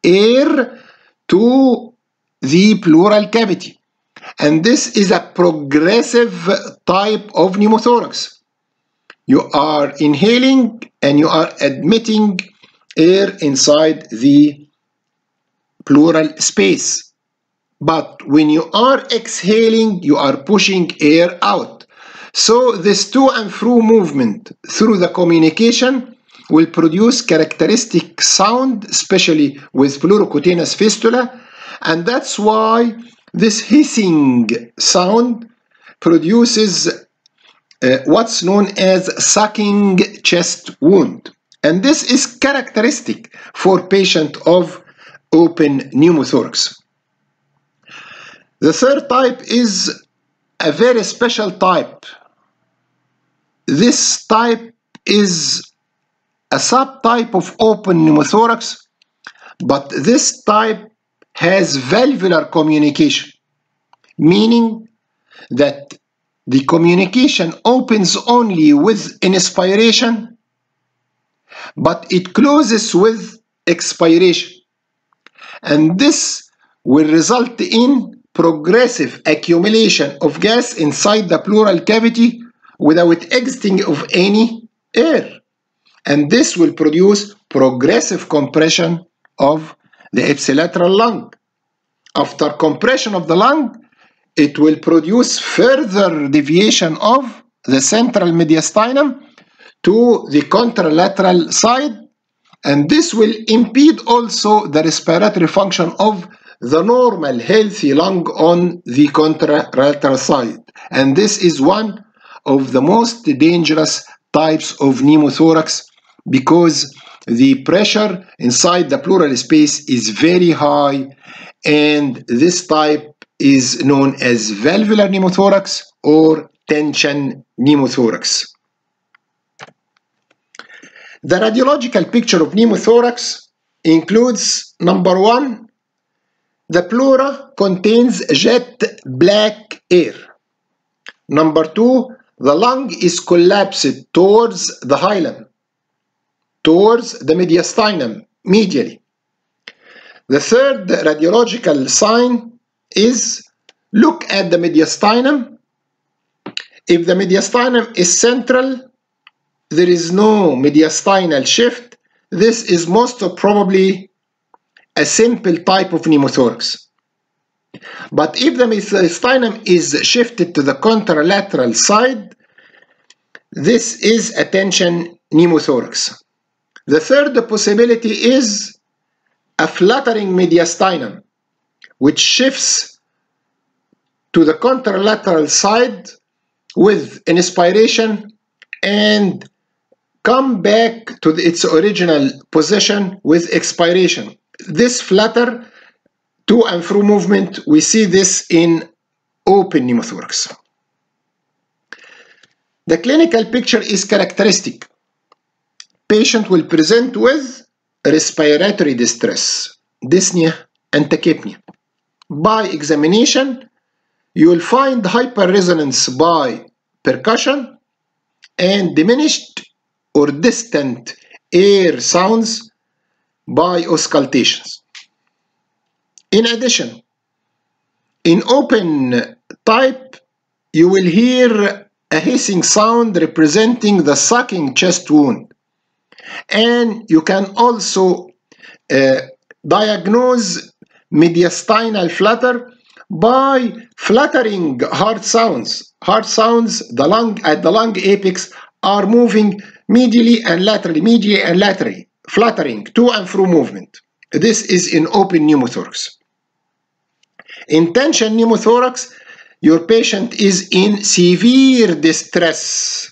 air to the pleural cavity. And this is a progressive type of pneumothorax. You are inhaling and you are admitting air inside the pleural space. But when you are exhaling, you are pushing air out. So this to and fro movement through the communication will produce characteristic sound, especially with pleurocutaneous fistula, and that's why this hissing sound produces uh, what's known as sucking chest wound. And this is characteristic for patient of open pneumothorax. The third type is a very special type. This type is a subtype of open pneumothorax, but this type has valvular communication, meaning that the communication opens only with inspiration, but it closes with expiration. And this will result in progressive accumulation of gas inside the pleural cavity without exiting of any air and this will produce progressive compression of the ipsilateral lung. After compression of the lung, it will produce further deviation of the central mediastinum to the contralateral side and this will impede also the respiratory function of the normal healthy lung on the contralateral side and this is one of the most dangerous types of pneumothorax because the pressure inside the pleural space is very high and this type is known as valvular pneumothorax or tension pneumothorax. The radiological picture of pneumothorax includes number one, the pleura contains jet black air. Number two, the lung is collapsed towards the hilum towards the mediastinum medially. The third radiological sign is look at the mediastinum. If the mediastinum is central, there is no mediastinal shift. This is most probably a simple type of pneumothorax. But if the mediastinum is shifted to the contralateral side, This is a tension pneumothorax. The third possibility is a fluttering mediastinum, which shifts to the contralateral side with inspiration and come back to its original position with expiration. This flutter to and fro movement, we see this in open pneumothorax. The clinical picture is characteristic. Patient will present with respiratory distress, dyspnea, and tachypnea. By examination, you will find hyperresonance by percussion and diminished or distant air sounds by auscultations. In addition, in open type, you will hear a hissing sound representing the sucking chest wound. And you can also uh, diagnose mediastinal flutter by fluttering heart sounds. Heart sounds the lung, at the lung apex are moving medially and laterally, medially and laterally, fluttering to and fro movement. This is in open pneumothorax. In tension pneumothorax, your patient is in severe distress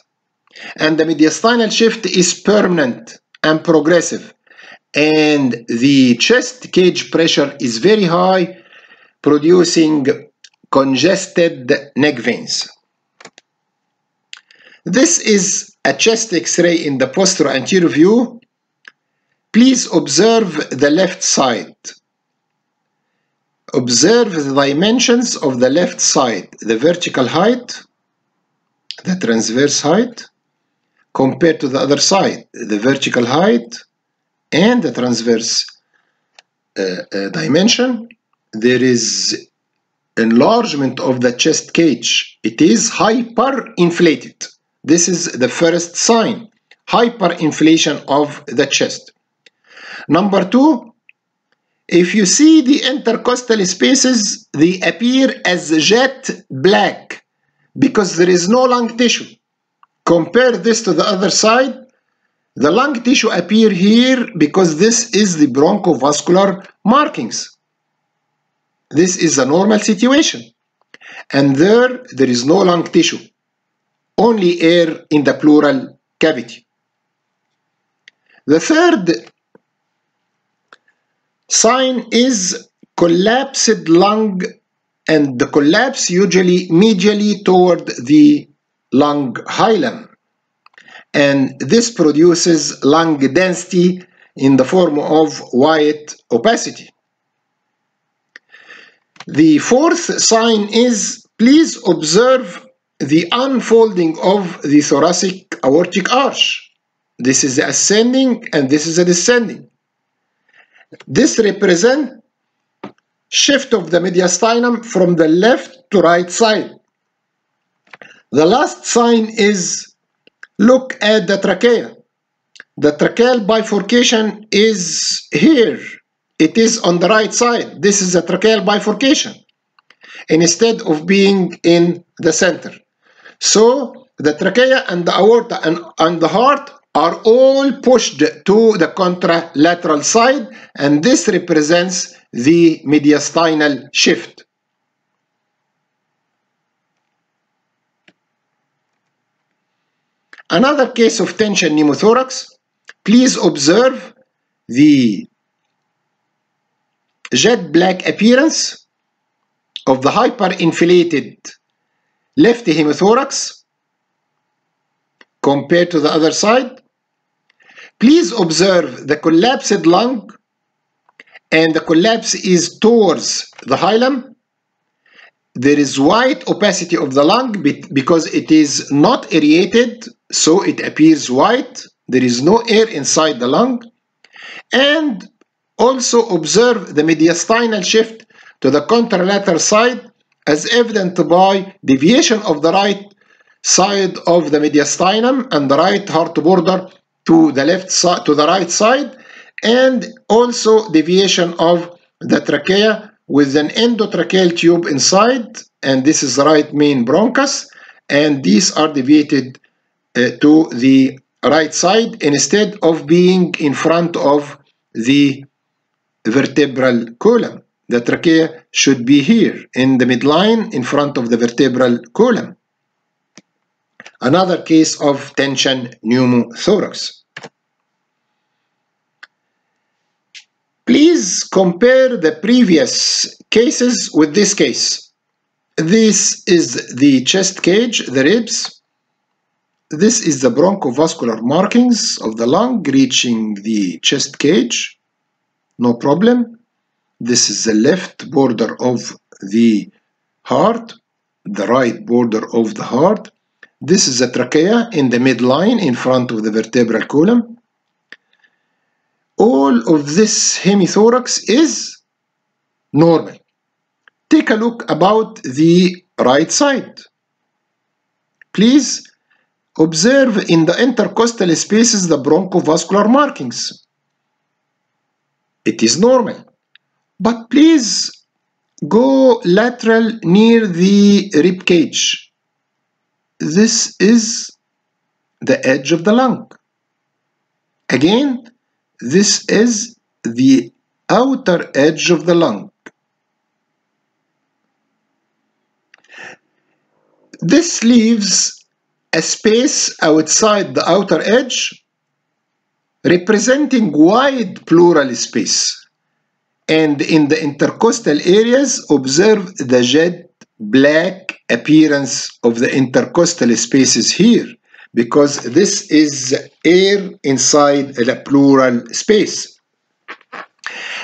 and the mediastinal shift is permanent and progressive and the chest cage pressure is very high producing congested neck veins. This is a chest x-ray in the posterior anterior view. Please observe the left side. Observe the dimensions of the left side, the vertical height, the transverse height, compared to the other side, the vertical height and the transverse uh, uh, dimension. There is enlargement of the chest cage. It is hyperinflated. This is the first sign, hyperinflation of the chest. Number two, if you see the intercostal spaces, they appear as jet black because there is no lung tissue. Compare this to the other side. The lung tissue appear here because this is the bronchovascular markings. This is a normal situation. And there, there is no lung tissue, only air in the pleural cavity. The third sign is collapsed lung and the collapse usually medially toward the lung hilum and this produces lung density in the form of white opacity. The fourth sign is please observe the unfolding of the thoracic aortic arch. This is the ascending and this is a descending. This represents shift of the mediastinum from the left to right side. The last sign is look at the trachea. The tracheal bifurcation is here. It is on the right side. This is a tracheal bifurcation instead of being in the center. So the trachea and the aorta and, and the heart are all pushed to the contralateral side and this represents the mediastinal shift. Another case of tension pneumothorax, please observe the jet black appearance of the hyperinflated left hemithorax compared to the other side. Please observe the collapsed lung and the collapse is towards the hilum. There is white opacity of the lung because it is not aerated, so it appears white. There is no air inside the lung. And also observe the mediastinal shift to the contralateral side as evident by deviation of the right side of the mediastinum and the right heart border to the left side to the right side and also deviation of the trachea with an endotracheal tube inside and this is the right main bronchus and these are deviated Uh, to the right side instead of being in front of the vertebral column. The trachea should be here in the midline in front of the vertebral column. Another case of tension pneumothorax. Please compare the previous cases with this case. This is the chest cage, the ribs. This is the bronchovascular markings of the lung reaching the chest cage. No problem. This is the left border of the heart, the right border of the heart. This is the trachea in the midline in front of the vertebral column. All of this hemithorax is normal. Take a look about the right side. Please observe in the intercostal spaces the bronchovascular markings. It is normal. But please go lateral near the rib cage. This is the edge of the lung. Again, this is the outer edge of the lung. This leaves a space outside the outer edge representing wide pleural space. And in the intercostal areas, observe the jet black appearance of the intercostal spaces here because this is air inside the pleural space.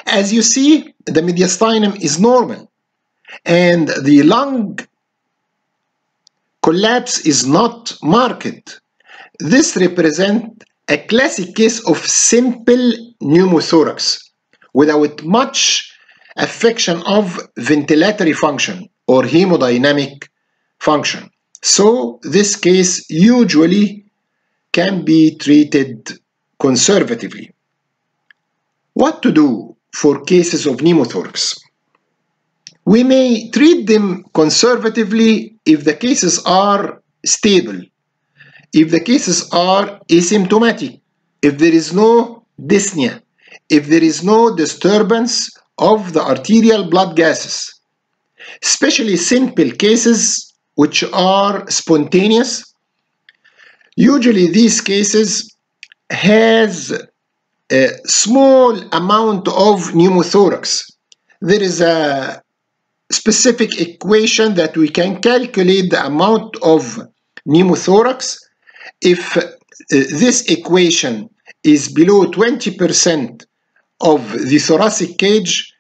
As you see, the mediastinum is normal and the lung collapse is not marked. This represents a classic case of simple pneumothorax without much affection of ventilatory function or hemodynamic function. So this case usually can be treated conservatively. What to do for cases of pneumothorax? We may treat them conservatively if the cases are stable, if the cases are asymptomatic, if there is no dyspnea, if there is no disturbance of the arterial blood gases, especially simple cases which are spontaneous. Usually these cases has a small amount of pneumothorax. There is a specific equation that we can calculate the amount of pneumothorax if uh, this equation is below 20% of the thoracic cage,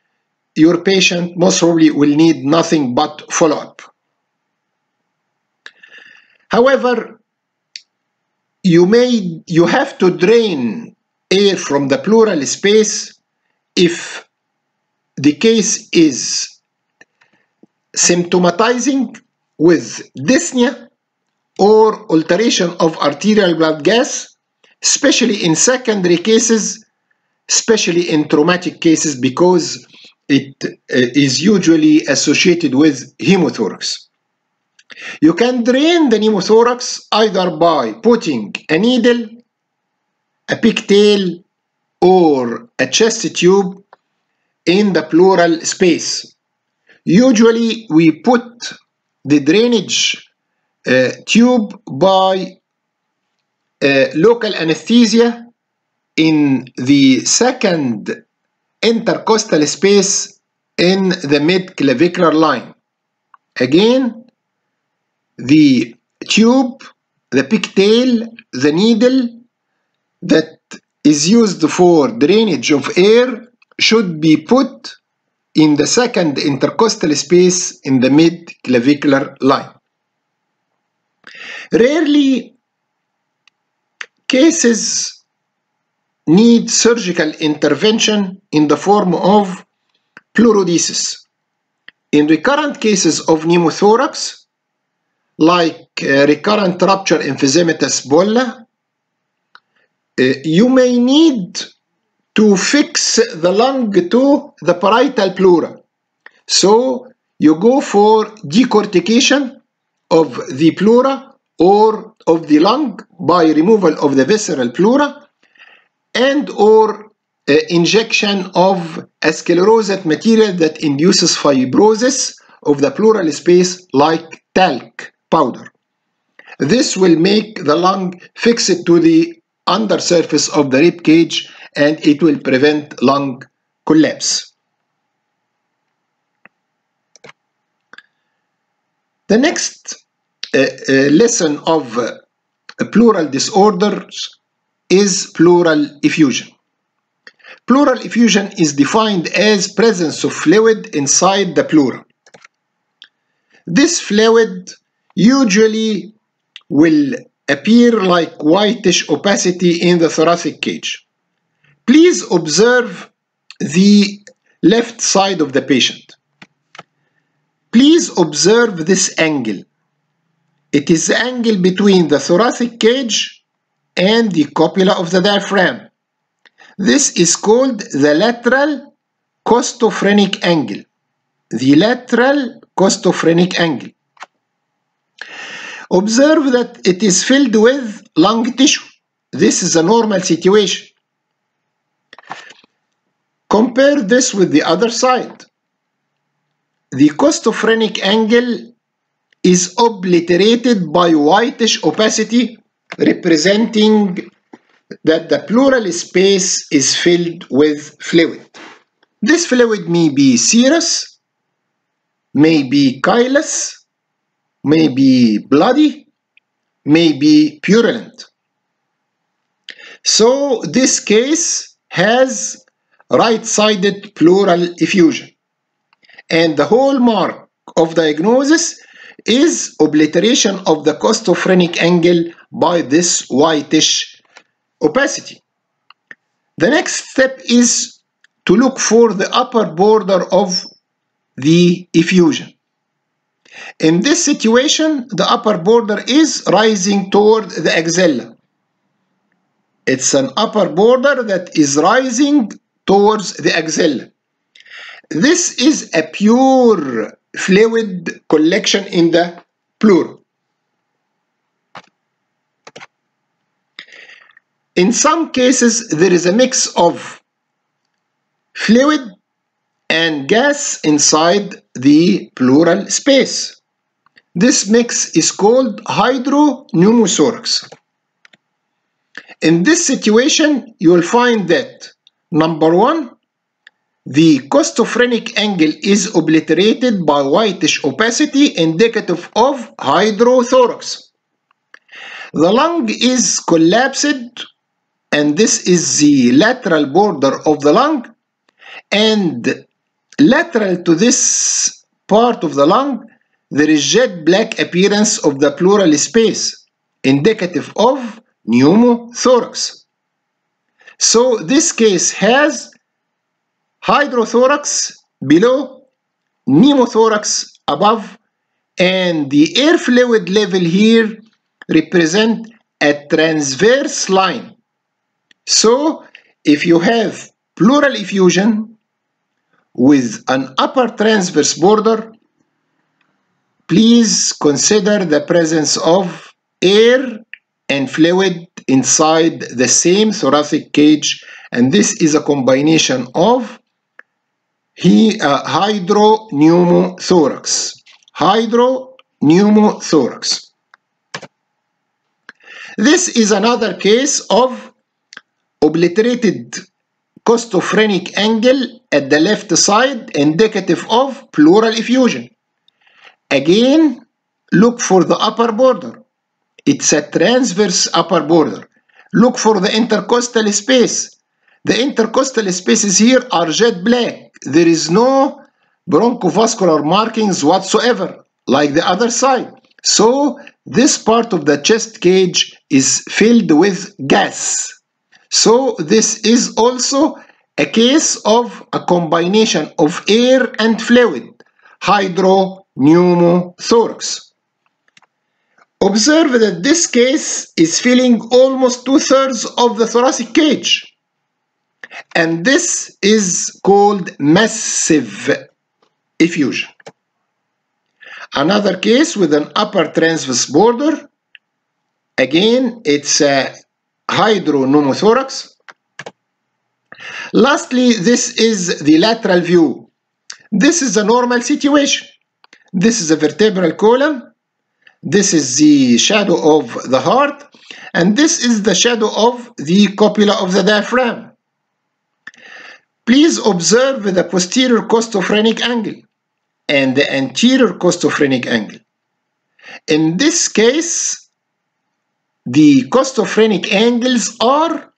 your patient most probably will need nothing but follow-up. However, you may you have to drain air from the pleural space if the case is symptomatizing with dyspnea or alteration of arterial blood gas, especially in secondary cases, especially in traumatic cases because it uh, is usually associated with hemothorax. You can drain the pneumothorax either by putting a needle, a pigtail, or a chest tube in the pleural space. Usually we put the drainage uh, tube by uh, local anesthesia in the second intercostal space in the mid-clavicular line. Again, the tube, the pigtail, the needle that is used for drainage of air should be put in the second intercostal space in the mid-clavicular line. Rarely cases need surgical intervention in the form of pleurodesis. In recurrent cases of pneumothorax, like uh, recurrent rupture emphysematous bulla, uh, you may need to fix the lung to the parietal pleura. So you go for decortication of the pleura or of the lung by removal of the visceral pleura and or uh, injection of a material that induces fibrosis of the pleural space like talc powder. This will make the lung fixed to the undersurface of the rib cage and it will prevent lung collapse. The next uh, uh, lesson of uh, pleural disorders is pleural effusion. Pleural effusion is defined as presence of fluid inside the pleura. This fluid usually will appear like whitish opacity in the thoracic cage. Please observe the left side of the patient. Please observe this angle. It is the angle between the thoracic cage and the cupola of the diaphragm. This is called the lateral costophrenic angle. The lateral costophrenic angle. Observe that it is filled with lung tissue. This is a normal situation. Compare this with the other side. The costophrenic angle is obliterated by whitish opacity representing that the pleural space is filled with fluid. This fluid may be serous, may be chylous, may be bloody, may be purulent. So this case has right-sided pleural effusion. And the hallmark of diagnosis is obliteration of the costophrenic angle by this whitish opacity. The next step is to look for the upper border of the effusion. In this situation, the upper border is rising toward the axilla. It's an upper border that is rising towards the axilla. This is a pure fluid collection in the pleura. In some cases, there is a mix of fluid and gas inside the pleural space. This mix is called hydropneumothorax. In this situation, you will find that number one, the costophrenic angle is obliterated by whitish opacity indicative of hydrothorax. The lung is collapsed and this is the lateral border of the lung and lateral to this part of the lung there is jet black appearance of the pleural space indicative of pneumothorax. So this case has hydrothorax below, pneumothorax above, and the air fluid level here represent a transverse line. So if you have pleural effusion with an upper transverse border, please consider the presence of air and fluid inside the same thoracic cage and this is a combination of he, uh, hydropneumothorax. Hydropneumothorax. This is another case of obliterated costophrenic angle at the left side indicative of pleural effusion. Again, look for the upper border. It's a transverse upper border. Look for the intercostal space. The intercostal spaces here are jet black. There is no bronchovascular markings whatsoever, like the other side. So this part of the chest cage is filled with gas. So this is also a case of a combination of air and fluid, hydropneumothorax. Observe that this case is filling almost two-thirds of the thoracic cage. And this is called massive effusion. Another case with an upper transverse border Again, it's a hydropneumothorax. Lastly, this is the lateral view. This is a normal situation. This is a vertebral column. This is the shadow of the heart. And this is the shadow of the cupola of the diaphragm. Please observe the posterior costophrenic angle and the anterior costophrenic angle. In this case, the costophrenic angles are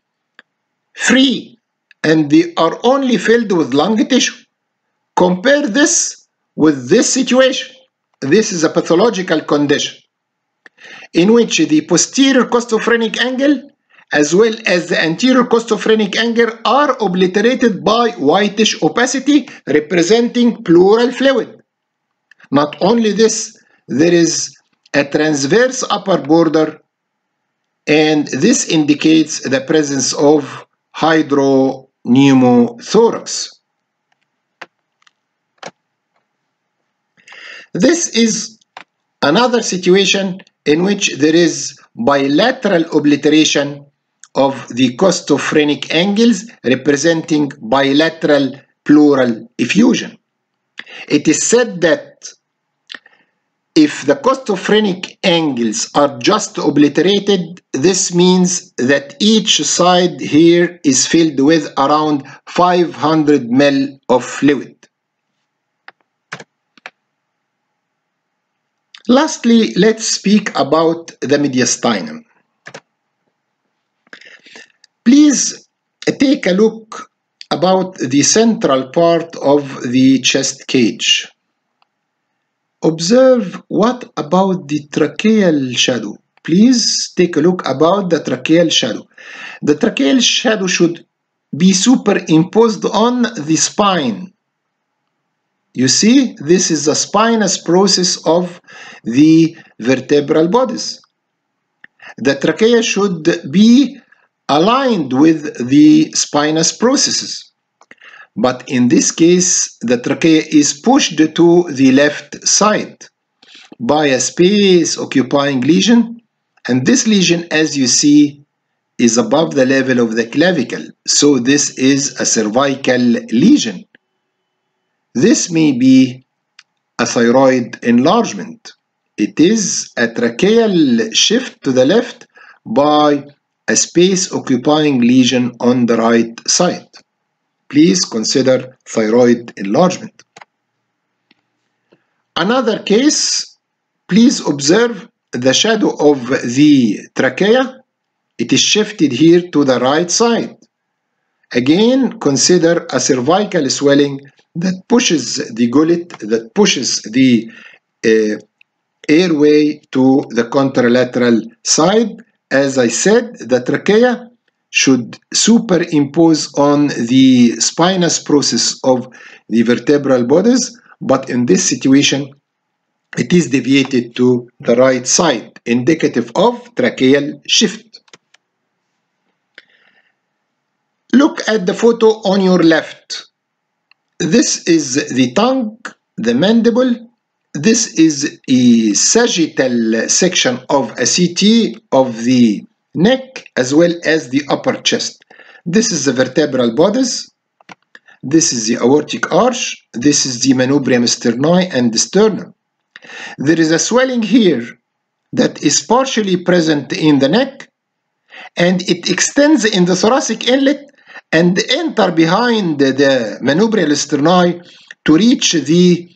free and they are only filled with lung tissue. Compare this with this situation. This is a pathological condition in which the posterior costophrenic angle as well as the anterior costophrenic angle are obliterated by whitish opacity representing pleural fluid. Not only this, there is a transverse upper border and this indicates the presence of hydropneumothorax. This is another situation in which there is bilateral obliteration of the costophrenic angles representing bilateral pleural effusion. It is said that if the costophrenic angles are just obliterated, this means that each side here is filled with around 500 ml of fluid. Lastly, let's speak about the mediastinum. Please take a look about the central part of the chest cage. Observe what about the tracheal shadow. Please take a look about the tracheal shadow. The tracheal shadow should be superimposed on the spine. You see, this is the spinous process of the vertebral bodies. The trachea should be aligned with the spinous processes. But in this case, the trachea is pushed to the left side by a space occupying lesion. And this lesion, as you see, is above the level of the clavicle. So this is a cervical lesion. This may be a thyroid enlargement. It is a tracheal shift to the left by a space occupying lesion on the right side. Please consider thyroid enlargement. Another case, please observe the shadow of the trachea. It is shifted here to the right side. Again, consider a cervical swelling that pushes the gullet, that pushes the uh, airway to the contralateral side. As I said, the trachea should superimpose on the spinous process of the vertebral bodies, but in this situation, it is deviated to the right side, indicative of tracheal shift. Look at the photo on your left. This is the tongue, the mandible. This is a sagittal section of a CT of the neck as well as the upper chest. This is the vertebral bodies. This is the aortic arch. This is the manubrium sterni and the sternum. There is a swelling here that is partially present in the neck and it extends in the thoracic inlet and enter behind the manubrial sterni to reach the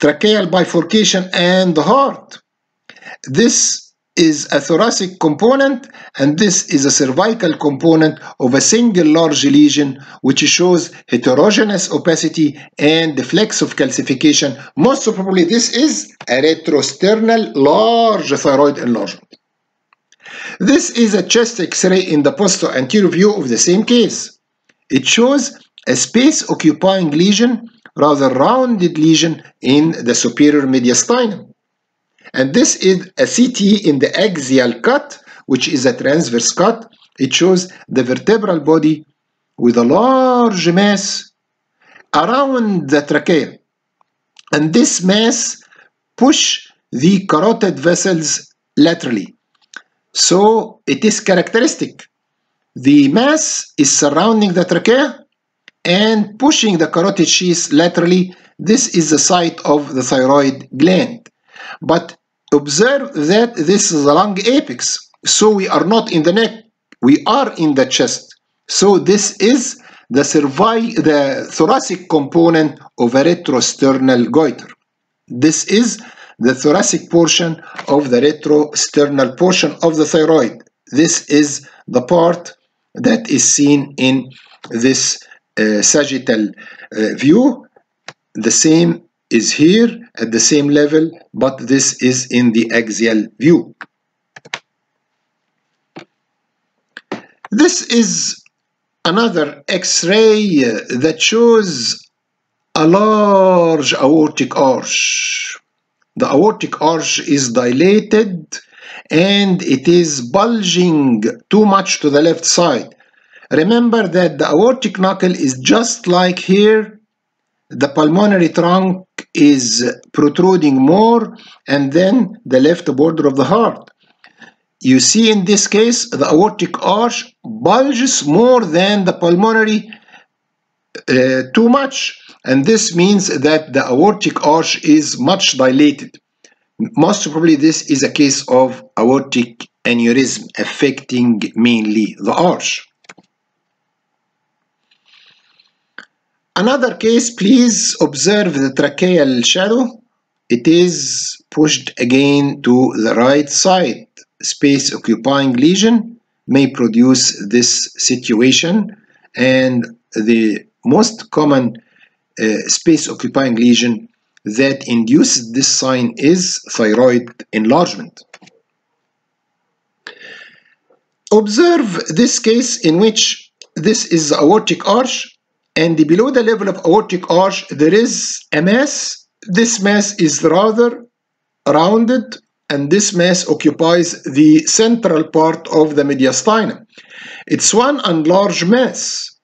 tracheal bifurcation and the heart. This is a thoracic component and this is a cervical component of a single large lesion which shows heterogeneous opacity and the flecks of calcification. Most probably this is a retrosternal large thyroid enlargement. This is a chest x-ray in the posto-anterior view of the same case. It shows a space-occupying lesion, rather rounded lesion in the superior mediastinum. And this is a CT in the axial cut, which is a transverse cut. It shows the vertebral body with a large mass around the trachea. And this mass push the carotid vessels laterally. So it is characteristic. The mass is surrounding the trachea and pushing the carotid sheath laterally. This is the site of the thyroid gland. But observe that this is a lung apex. So we are not in the neck, we are in the chest. So this is the, the thoracic component of a retrosternal goiter. This is the thoracic portion of the retrosternal portion of the thyroid. This is the part that is seen in this uh, sagittal uh, view. The same is here at the same level, but this is in the axial view. This is another X-ray that shows a large aortic arch. The aortic arch is dilated and it is bulging too much to the left side. Remember that the aortic knuckle is just like here. The pulmonary trunk is protruding more and then the left border of the heart. You see in this case the aortic arch bulges more than the pulmonary uh, too much and this means that the aortic arch is much dilated. Most probably this is a case of aortic aneurysm affecting mainly the arch. Another case, please observe the tracheal shadow. It is pushed again to the right side. Space occupying lesion may produce this situation and the most common uh, space occupying lesion that induces this sign is thyroid enlargement. Observe this case in which this is the aortic arch and below the level of aortic arch there is a mass. This mass is rather rounded and this mass occupies the central part of the mediastinum. It's one enlarged mass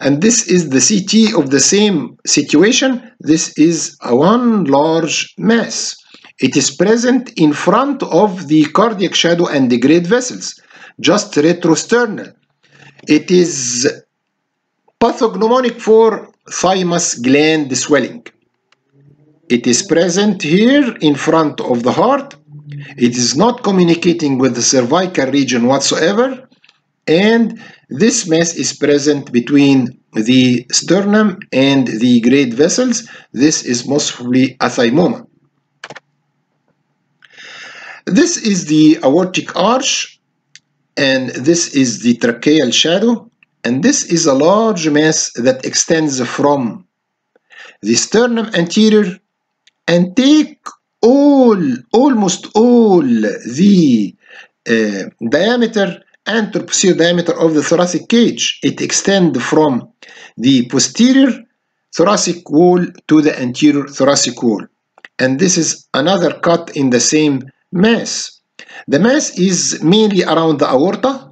and this is the CT of the same situation. This is a one large mass. It is present in front of the cardiac shadow and the great vessels, just retrosternal. It is pathognomonic for thymus gland swelling. It is present here in front of the heart. It is not communicating with the cervical region whatsoever and this mass is present between the sternum and the great vessels. This is most probably a thymoma. This is the aortic arch and this is the tracheal shadow and this is a large mass that extends from the sternum anterior and take all almost all the uh, diameter anteroposterior diameter of the thoracic cage. It extends from the posterior thoracic wall to the anterior thoracic wall. And this is another cut in the same mass. The mass is mainly around the aorta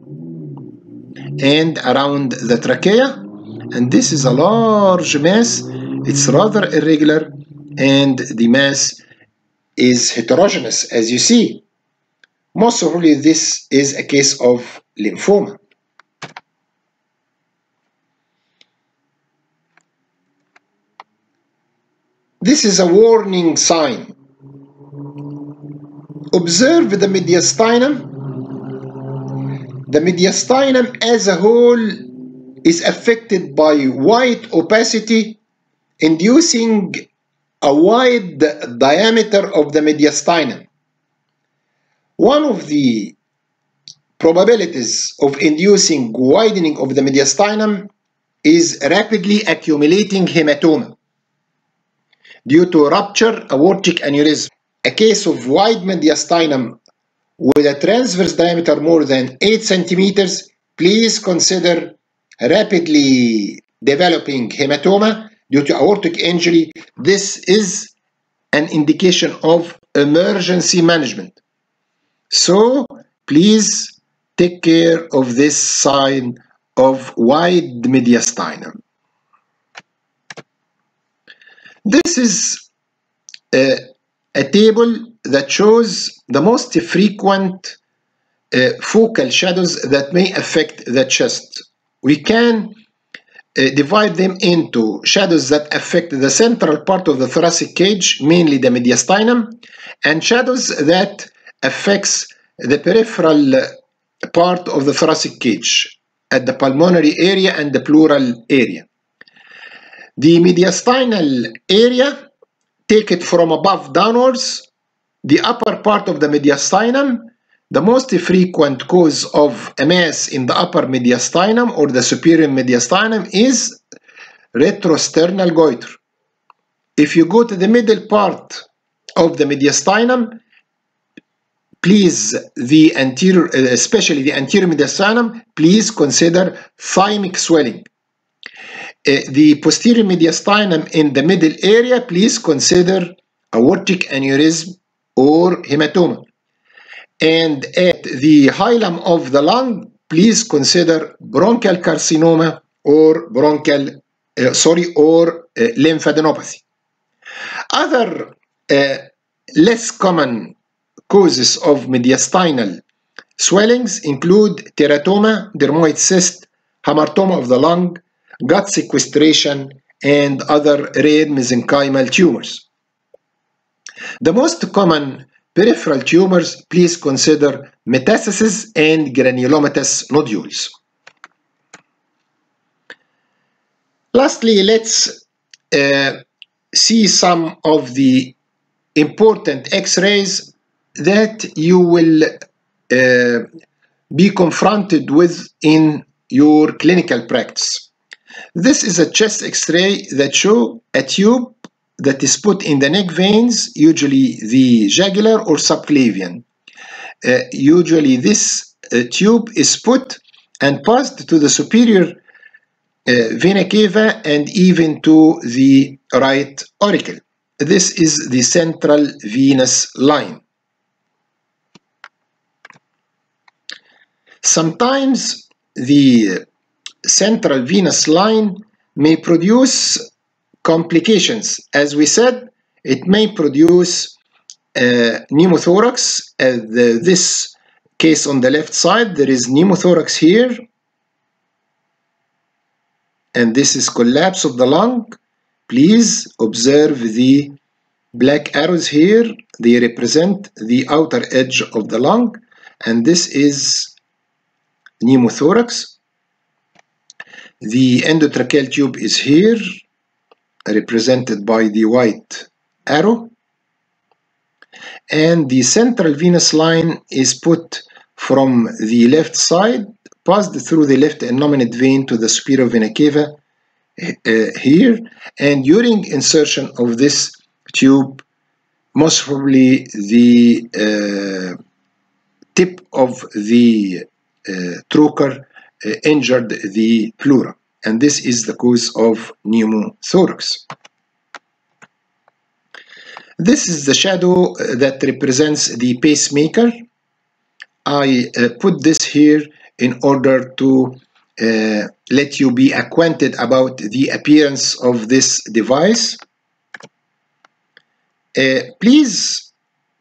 and around the trachea. And this is a large mass. It's rather irregular and the mass is heterogeneous as you see. Most probably this is a case of lymphoma. This is a warning sign. Observe the mediastinum. The mediastinum as a whole is affected by white opacity inducing a wide diameter of the mediastinum. One of the probabilities of inducing widening of the mediastinum is rapidly accumulating hematoma due to rupture aortic aneurysm. A case of wide mediastinum with a transverse diameter more than 8 centimeters, please consider rapidly developing hematoma due to aortic injury. This is an indication of emergency management. So please take care of this sign of wide mediastinum. This is a, a table that shows the most frequent uh, focal shadows that may affect the chest. We can uh, divide them into shadows that affect the central part of the thoracic cage, mainly the mediastinum, and shadows that affects the peripheral part of the thoracic cage at the pulmonary area and the pleural area. The mediastinal area, take it from above downwards, the upper part of the mediastinum, the most frequent cause of MS in the upper mediastinum or the superior mediastinum is retrosternal goiter. If you go to the middle part of the mediastinum, please the anterior, especially the anterior mediastinum, please consider thymic swelling. Uh, the posterior mediastinum in the middle area, please consider aortic aneurysm or hematoma. And at the hilum of the lung, please consider bronchial carcinoma or bronchial, uh, sorry, or uh, lymphadenopathy. Other uh, less common causes of mediastinal swellings include teratoma, dermoid cyst, hamartoma of the lung, gut sequestration, and other rare mesenchymal tumors. The most common peripheral tumors, please consider metastasis and granulomatous nodules. Lastly, let's uh, see some of the important x-rays that you will uh, be confronted with in your clinical practice. This is a chest x-ray that show a tube that is put in the neck veins, usually the jugular or subclavian. Uh, usually this uh, tube is put and passed to the superior uh, vena cava and even to the right auricle. This is the central venous line. Sometimes the central venous line may produce complications. As we said, it may produce uh, pneumothorax. Uh, the, this case on the left side, there is pneumothorax here. And this is collapse of the lung. Please observe the black arrows here. They represent the outer edge of the lung. And this is pneumothorax. The endotracheal tube is here represented by the white arrow and the central venous line is put from the left side passed through the left innominate vein to the superior vena cava uh, here and during insertion of this tube most probably the uh, tip of the trocar uh, injured the pleura and this is the cause of pneumothorax. This is the shadow that represents the pacemaker. I uh, put this here in order to uh, let you be acquainted about the appearance of this device. Uh, please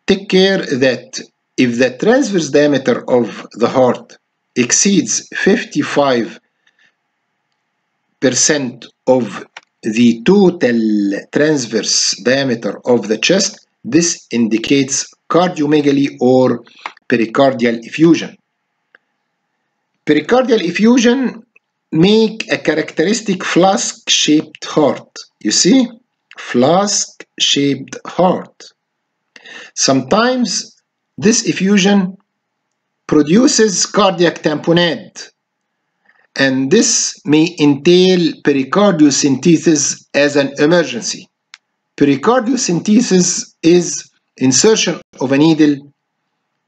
take care that if the transverse diameter of the heart exceeds 55 percent of the total transverse diameter of the chest, this indicates cardiomegaly or pericardial effusion. Pericardial effusion make a characteristic flask-shaped heart. You see? Flask-shaped heart. Sometimes this effusion produces cardiac tamponade and this may entail pericardiocentesis as an emergency. Pericardiocentesis is insertion of a needle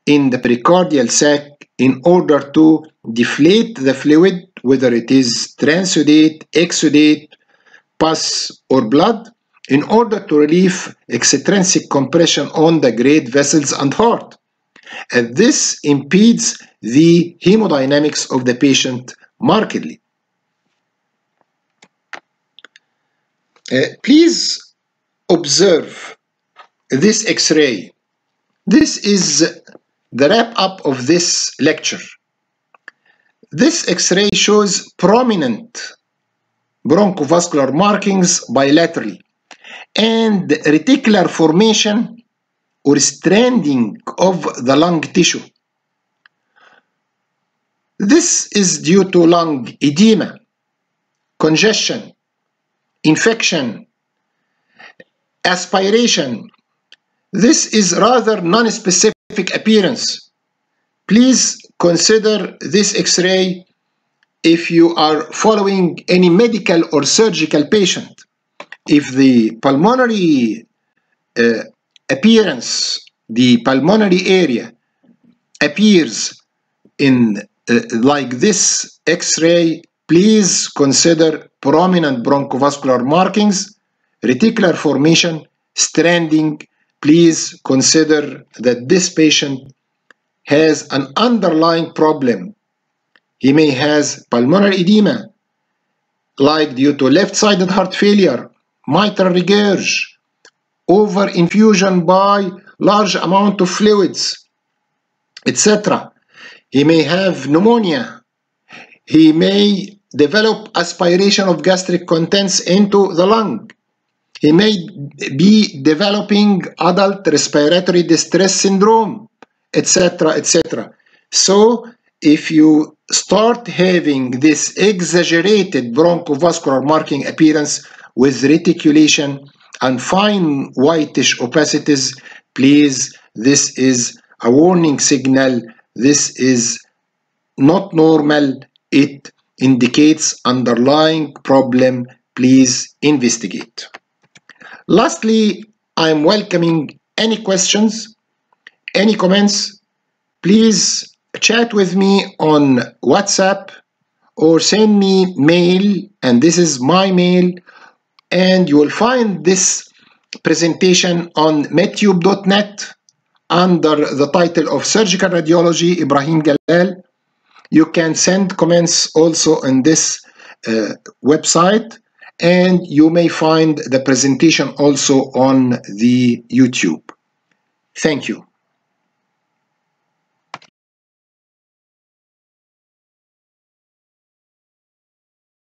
in the pericardial sac in order to deflate the fluid, whether it is transudate, exudate, pus, or blood, in order to relieve extrinsic compression on the great vessels and heart. And this impedes the hemodynamics of the patient markedly. Uh, please observe this X-ray. This is the wrap up of this lecture. This X-ray shows prominent bronchovascular markings bilaterally and reticular formation or stranding of the lung tissue. This is due to lung edema, congestion, infection, aspiration. This is rather non-specific appearance. Please consider this X-ray if you are following any medical or surgical patient. If the pulmonary uh, appearance, the pulmonary area appears in uh, like this X-ray, please consider prominent bronchovascular markings, reticular formation, stranding. Please consider that this patient has an underlying problem. He may has pulmonary edema, like due to left-sided heart failure, mitral regurg, over infusion by large amount of fluids, etc. He may have pneumonia. He may develop aspiration of gastric contents into the lung. He may be developing adult respiratory distress syndrome, etc., etc. So, if you start having this exaggerated bronchovascular marking appearance with reticulation and fine whitish opacities, please, this is a warning signal. This is not normal. It indicates underlying problem. Please investigate. Lastly, I'm welcoming any questions, any comments. Please chat with me on WhatsApp or send me mail, and this is my mail, and you will find this presentation on medtube.net under the title of Surgical Radiology Ibrahim Galal. You can send comments also on this uh, website and you may find the presentation also on the YouTube. Thank you.